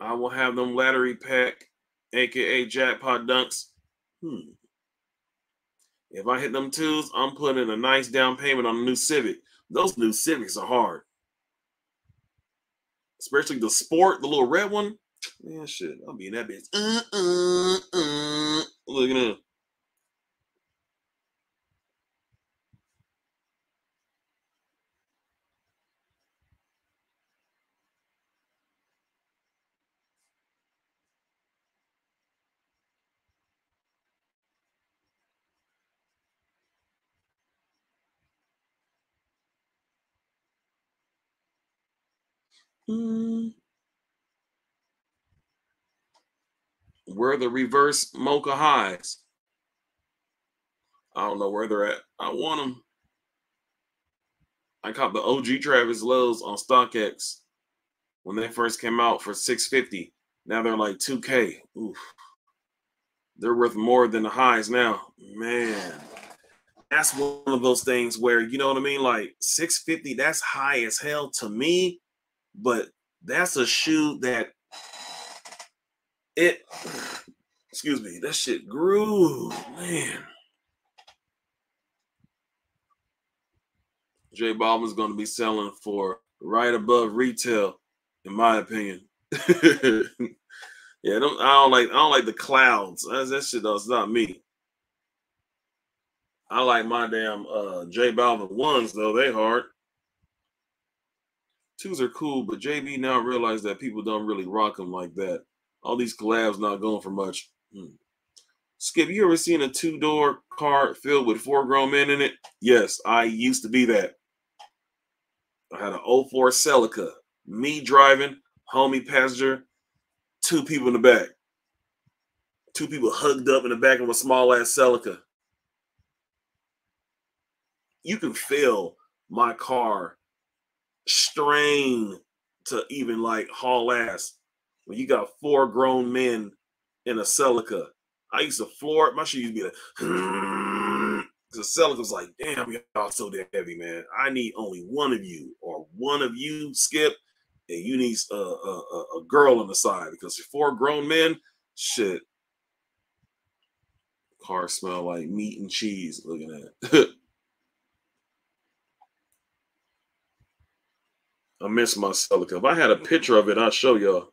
I will have them lottery pack, aka jackpot dunks. Hmm. If I hit them twos, I'm putting a nice down payment on a new Civic. Those new Civics are hard. Especially the sport, the little red one. Man, shit, I'll be in that bitch. Uh, uh, uh. Look at that. Mm. Where the reverse mocha highs. I don't know where they're at. I want them. I caught the OG Travis Lows on StockX when they first came out for 650. Now they're like 2K. Oof. They're worth more than the highs now. Man. That's one of those things where you know what I mean? Like 650, that's high as hell to me but that's a shoe that it excuse me that shit grew man J Balvin's going to be selling for right above retail, in my opinion. yeah, don't, I don't like I don't like the clouds. That's, that shit That's not me. I like my damn uh J Balvin ones though. They hard. Twos are cool, but JB now realized that people don't really rock them like that. All these collabs not going for much. Hmm. Skip, you ever seen a two door car filled with four grown men in it? Yes, I used to be that. I had an 04 Celica, me driving, homie passenger, two people in the back. Two people hugged up in the back of a small ass Celica. You can feel my car strain to even like haul ass when you got four grown men in a Celica. I used to floor it. My shit used to be like, the Celica was like, damn, y'all so damn heavy, man. I need only one of you or one of you, Skip, and you need a, a, a girl on the side because four grown men, shit. Car smell like meat and cheese. Looking at I miss my Celica. If I had a picture of it, I'll show y'all.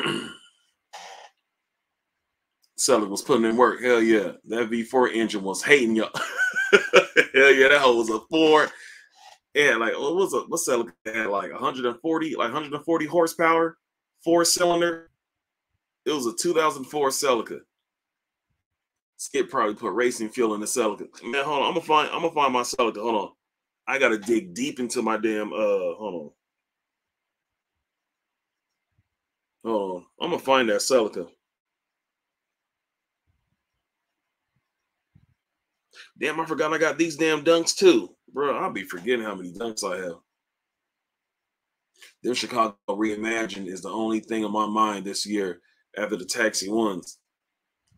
Celica was putting in work. Hell yeah. That V4 engine was hating y'all. Hell yeah, that hoe was a four. Yeah, like what was a What's that at? Like 140, like 140 horsepower, four cylinder. It was a 2004 Celica. Skip probably put racing fuel in the Celica. Man, hold on. I'm gonna find. I'm gonna find my Celica. Hold on. I gotta dig deep into my damn. Uh, hold on. Hold on. I'm gonna find that Celica. Damn, I forgot I got these damn dunks too. Bro, I'll be forgetting how many dunks I have. Them Chicago Reimagined is the only thing on my mind this year after the taxi ones.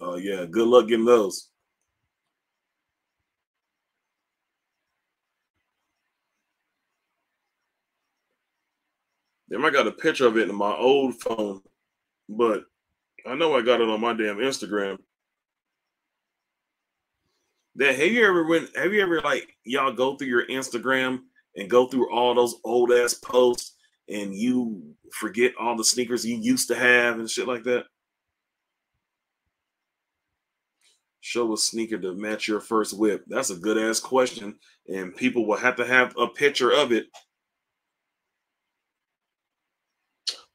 Oh, uh, yeah. Good luck getting those. Damn, I got a picture of it in my old phone, but I know I got it on my damn Instagram. That have you ever went? Have you ever like y'all go through your Instagram and go through all those old ass posts and you forget all the sneakers you used to have and shit like that? Show a sneaker to match your first whip. That's a good ass question, and people will have to have a picture of it.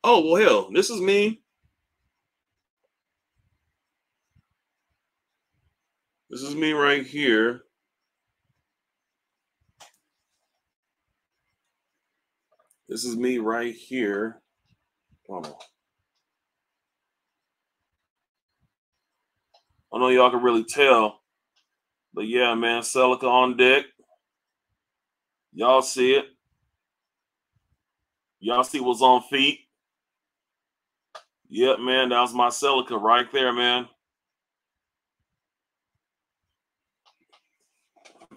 Oh well, hell, this is me. This is me right here. This is me right here. Hold on. I know y'all can really tell, but yeah, man, Celica on deck. Y'all see it. Y'all see what's on feet. Yep, man, that was my Celica right there, man.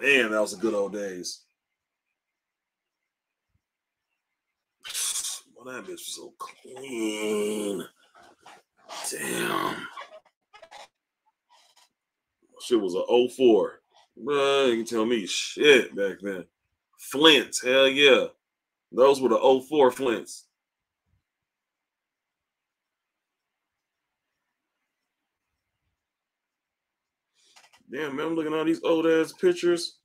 Man, that was the good old days. Well, that bitch was so clean. Damn. Shit was a 04. Bruh, you can tell me shit back then. Flints, hell yeah. Those were the 04 Flints. Damn, man, I'm looking at all these old ass pictures.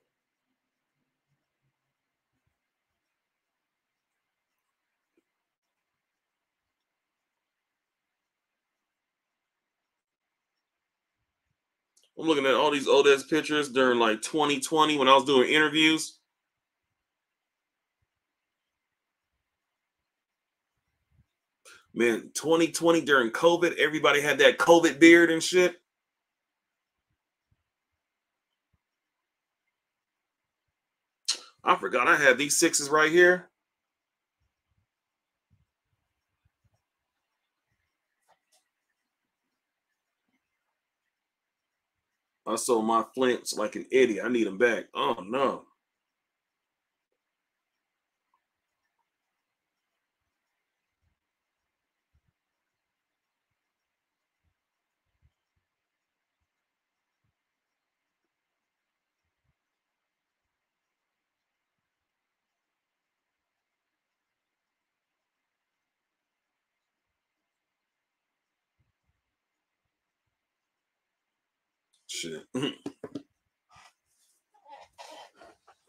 I'm looking at all these old ass pictures during like 2020 when I was doing interviews. Man, 2020 during COVID, everybody had that COVID beard and shit. I forgot I had these sixes right here. I sold my flints like an idiot. I need them back. Oh no. Shit.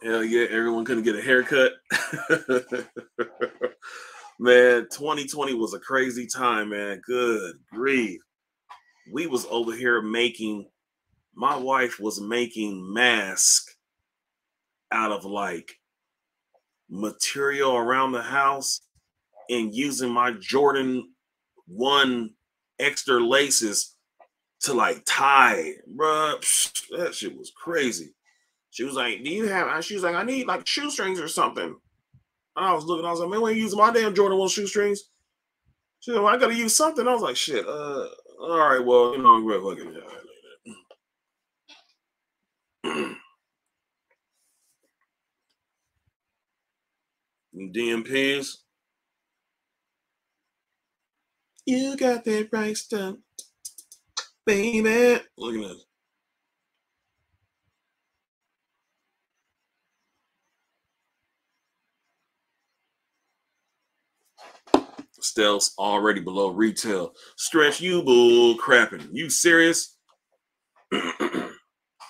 Hell yeah, everyone couldn't get a haircut. man, 2020 was a crazy time, man. Good grief. We was over here making my wife was making masks out of like material around the house and using my Jordan 1 extra laces to like tie, bruh. That shit was crazy. She was like, "Do you have?" She was like, "I need like shoestrings or something." I was looking. I was like, "Man, we ain't using my damn Jordan one shoestrings." She said, well, "I gotta use something." I was like, "Shit, uh, all right, well, you know, we're fucking yeah." DMPs. You got that right stuff baby. Look at this. Stealth's already below retail. Stretch you bull crapping. You serious?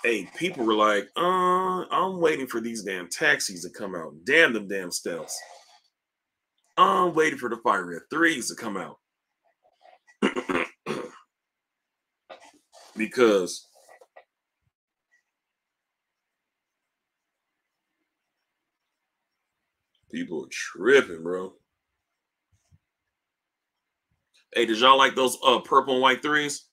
hey, people were like, uh, I'm waiting for these damn taxis to come out. Damn them damn stealths. I'm waiting for the fire red threes to come out. because people are tripping, bro. Hey, did y'all like those uh purple and white threes?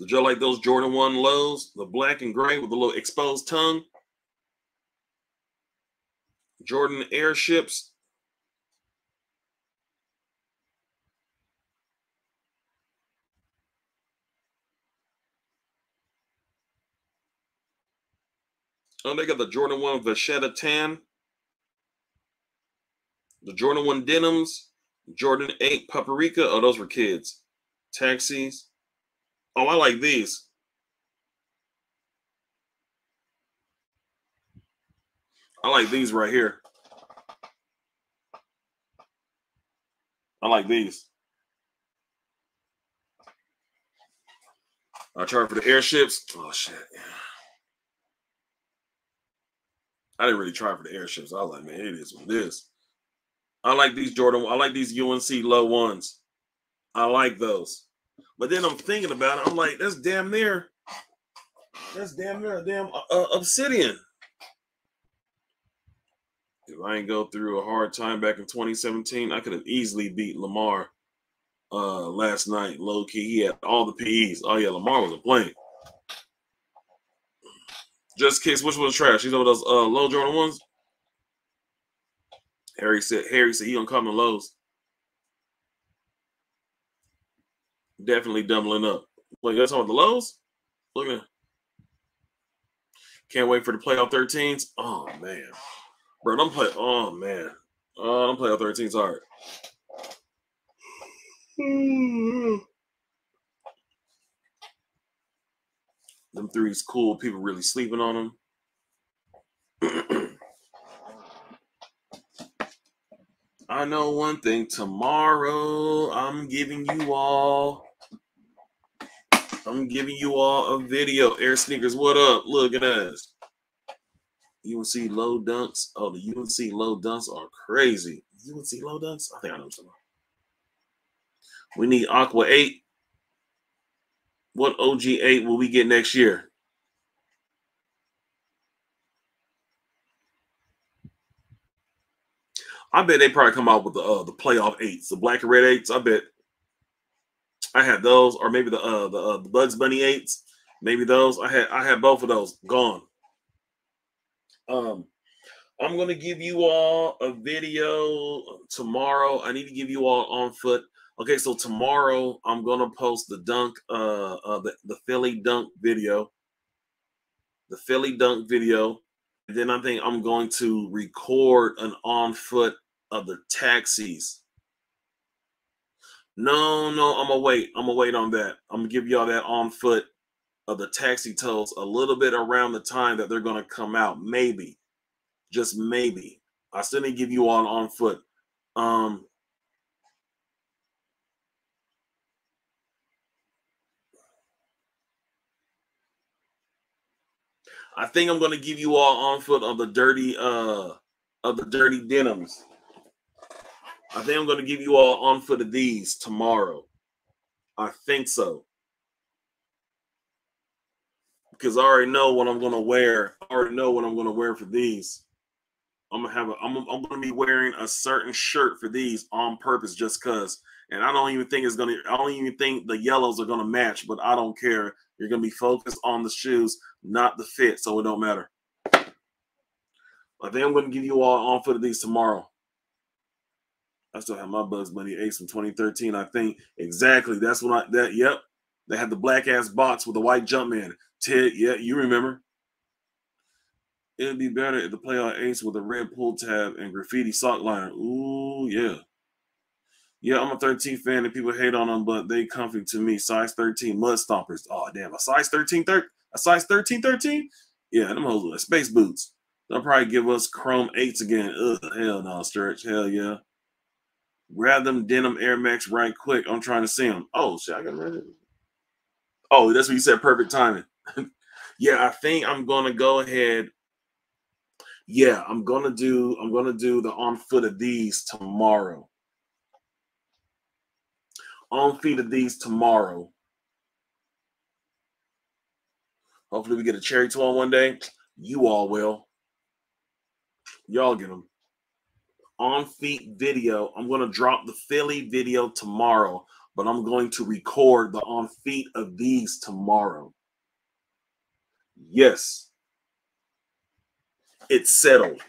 Did y'all like those Jordan 1 lows, the black and gray with the little exposed tongue? Jordan airships. Oh, they got the Jordan 1 Vachetta tan. The Jordan 1 denims. Jordan 8 paprika. Oh, those were kids. Taxis. Oh, I like these. I like these right here. I like these. I tried for the airships. Oh shit. I didn't really try for the airships. I was like, man, it is what it is. I like these Jordan. I like these UNC low ones. I like those. But then I'm thinking about it. I'm like, that's damn near. That's damn near a damn uh, uh obsidian. If I ain't go through a hard time back in 2017, I could have easily beat Lamar uh last night. Low key, he had all the PEs. Oh yeah, Lamar wasn't playing. Just kicks. Which was trash? These are those uh low Jordan ones. Harry said. Harry said he come in lows. Definitely doubling up. Look, that's on the lows. Look at. Can't wait for the playoff 13s. Oh man. Bro, I'm play. Oh man, uh, I'm playing 13's hard. Them three's cool. People really sleeping on them. I know one thing. Tomorrow, I'm giving you all. I'm giving you all a video. Air sneakers, what up? Look at us. UNC low dunks. Oh, the UNC low dunks are crazy. UNC low dunks? I think I know something. We need Aqua 8. What OG 8 will we get next year? I bet they probably come out with the uh, the playoff eights, the black and red eights. I bet I had those, or maybe the uh, the uh, the Bugs Bunny eights. Maybe those. I had I had both of those gone. Um, I'm gonna give you all a video tomorrow. I need to give you all on foot. Okay, so tomorrow I'm gonna post the dunk, uh, uh the, the Philly dunk video, the Philly dunk video. And then I think I'm going to record an on foot of the taxis. No, no, I'm gonna wait. I'm gonna wait on that. I'm gonna give y'all that on foot of the taxi tolls a little bit around the time that they're to come out. Maybe, just maybe. I still to give you all on foot. Um, I think I'm going to give you all on foot of the dirty uh of the dirty denims. I think I'm going to give you all on foot of these tomorrow. I think so because I already know what I'm gonna wear. I already know what I'm gonna wear for these. I'm gonna have a. I'm, I'm gonna be wearing a certain shirt for these on purpose, just cause. And I don't even think it's gonna. I don't even think the yellows are gonna match, but I don't care. You're gonna be focused on the shoes, not the fit, so it don't matter. I think I'm gonna give you all on foot of these tomorrow. I still have my Bugs Bunny eights from 2013. I think exactly that's what I that. Yep, they had the black ass box with the white Jumpman. Ted, yeah, you remember. It'd be better if the playoff eights with a red pull tab and graffiti sock liner. Ooh, yeah. Yeah, I'm a 13 fan and people hate on them, but they comfy to me. Size 13 mud stompers. Oh, damn. A size 13, thir- a size 13, 13? Yeah, them hoes like space boots. They'll probably give us chrome eights again. Ugh, hell no, Sturge. Hell yeah. Grab them denim Air Max right quick. I'm trying to see them. Oh, shit, I got ready. Oh, that's what you said. Perfect timing. yeah, I think I'm gonna go ahead. Yeah, I'm gonna do. I'm gonna do the on foot of these tomorrow. On feet of these tomorrow. Hopefully, we get a cherry 12 one day. You all will. Y'all get them. On feet video. I'm going to drop the Philly video tomorrow, but I'm going to record the on feet of these tomorrow. Yes. It's settled.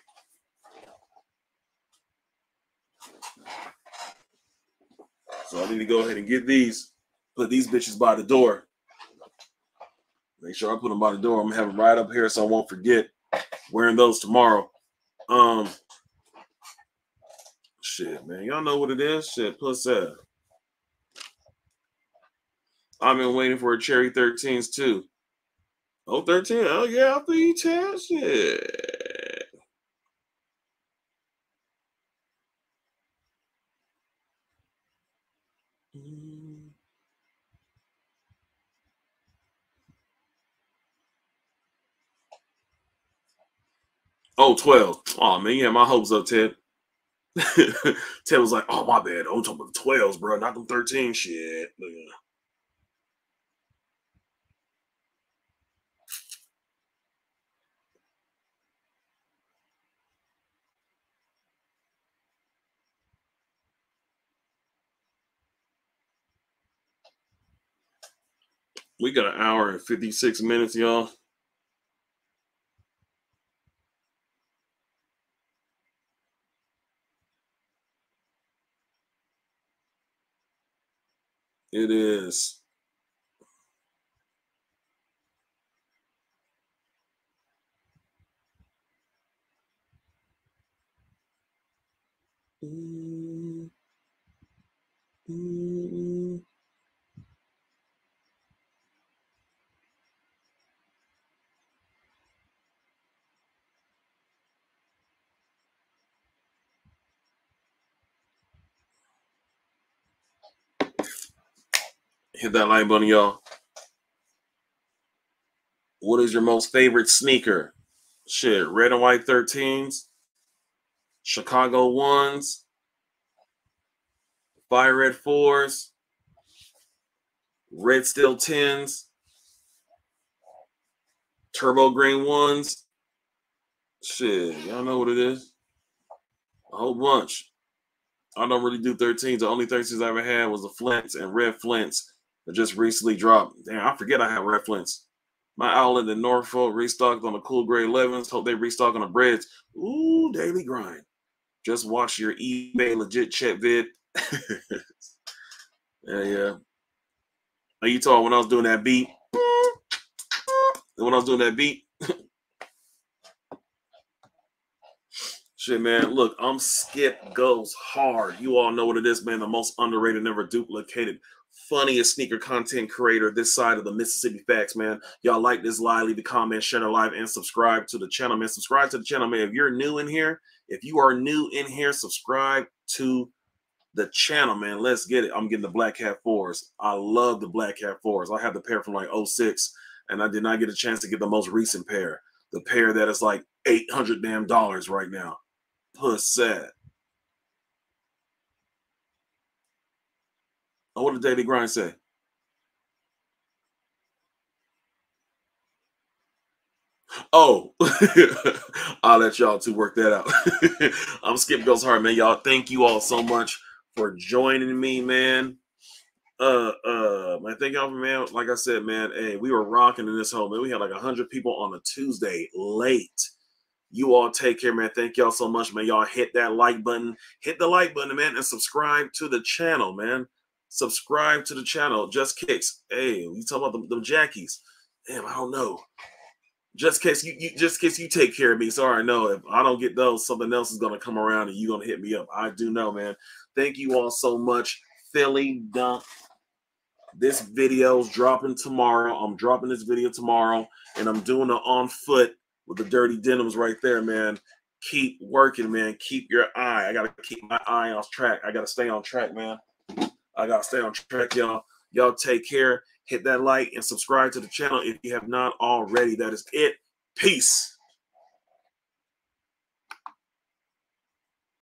So I need to go ahead and get these, put these bitches by the door. Make sure I put them by the door. I'm gonna have them right up here so I won't forget wearing those tomorrow. Um, shit, man, y'all know what it is. Shit, plus that. I've been waiting for a cherry 13s too. Oh, 13. Oh, yeah, after you test it. Oh, 12. Oh, man, yeah, my hopes up, Ted. Ted was like, oh, my bad. Oh, I'm talking about the 12s, bro, not them 13 shit. Yeah. We got an hour and 56 minutes, y'all. It is. Mm, Hit that like button, y'all. What is your most favorite sneaker? Shit, red and white 13s, Chicago ones, fire red fours, red steel 10s, turbo green ones. Shit, y'all know what it is. A whole bunch. I don't really do 13s. The only 13s I ever had was the Flints and red Flints that just recently dropped. Damn, I forget I have Flints. My outlet in Norfolk restocked on the cool gray 11s. Hope they restock on the breads. Ooh, daily grind. Just watch your eBay legit check vid. yeah, yeah. Are you talking when I was doing that beat? When I was doing that beat? Shit, man. Look, I'm Skip Goes Hard. You all know what it is, man. The most underrated, never duplicated funniest sneaker content creator this side of the Mississippi Facts, man. Y'all like this live, leave a comment, share the live, and subscribe to the channel, man. Subscribe to the channel, man. If you're new in here, if you are new in here, subscribe to the channel, man. Let's get it. I'm getting the Black Cat 4s. I love the Black Cat 4s. I have the pair from like 06, and I did not get a chance to get the most recent pair. The pair that is like 800 damn dollars right now. Puss sad. What did Daily Grind say? Oh, I'll let y'all two work that out. I'm Skip Goes Hard, man. Y'all, thank you all so much for joining me, man. Uh, uh, man, thank y'all, man. Like I said, man, hey, we were rocking in this home, man. We had like a hundred people on a Tuesday late. You all take care, man. Thank y'all so much, man. Y'all hit that like button, hit the like button, man, and subscribe to the channel, man subscribe to the channel. Just Kicks. Hey, you talk about the, the Jackies. Damn, I don't know. Just case you, you just case you take care of me. Sorry, no. If I don't get those, something else is gonna come around and you're gonna hit me up. I do know, man. Thank you all so much. Philly Dunk. This video's dropping tomorrow. I'm dropping this video tomorrow, and I'm doing it on foot with the dirty denims right there, man. Keep working, man. Keep your eye. I gotta keep my eye on track. I gotta stay on track, man. I gotta stay on track, y'all. Y'all take care. Hit that like and subscribe to the channel if you have not already. That is it. Peace.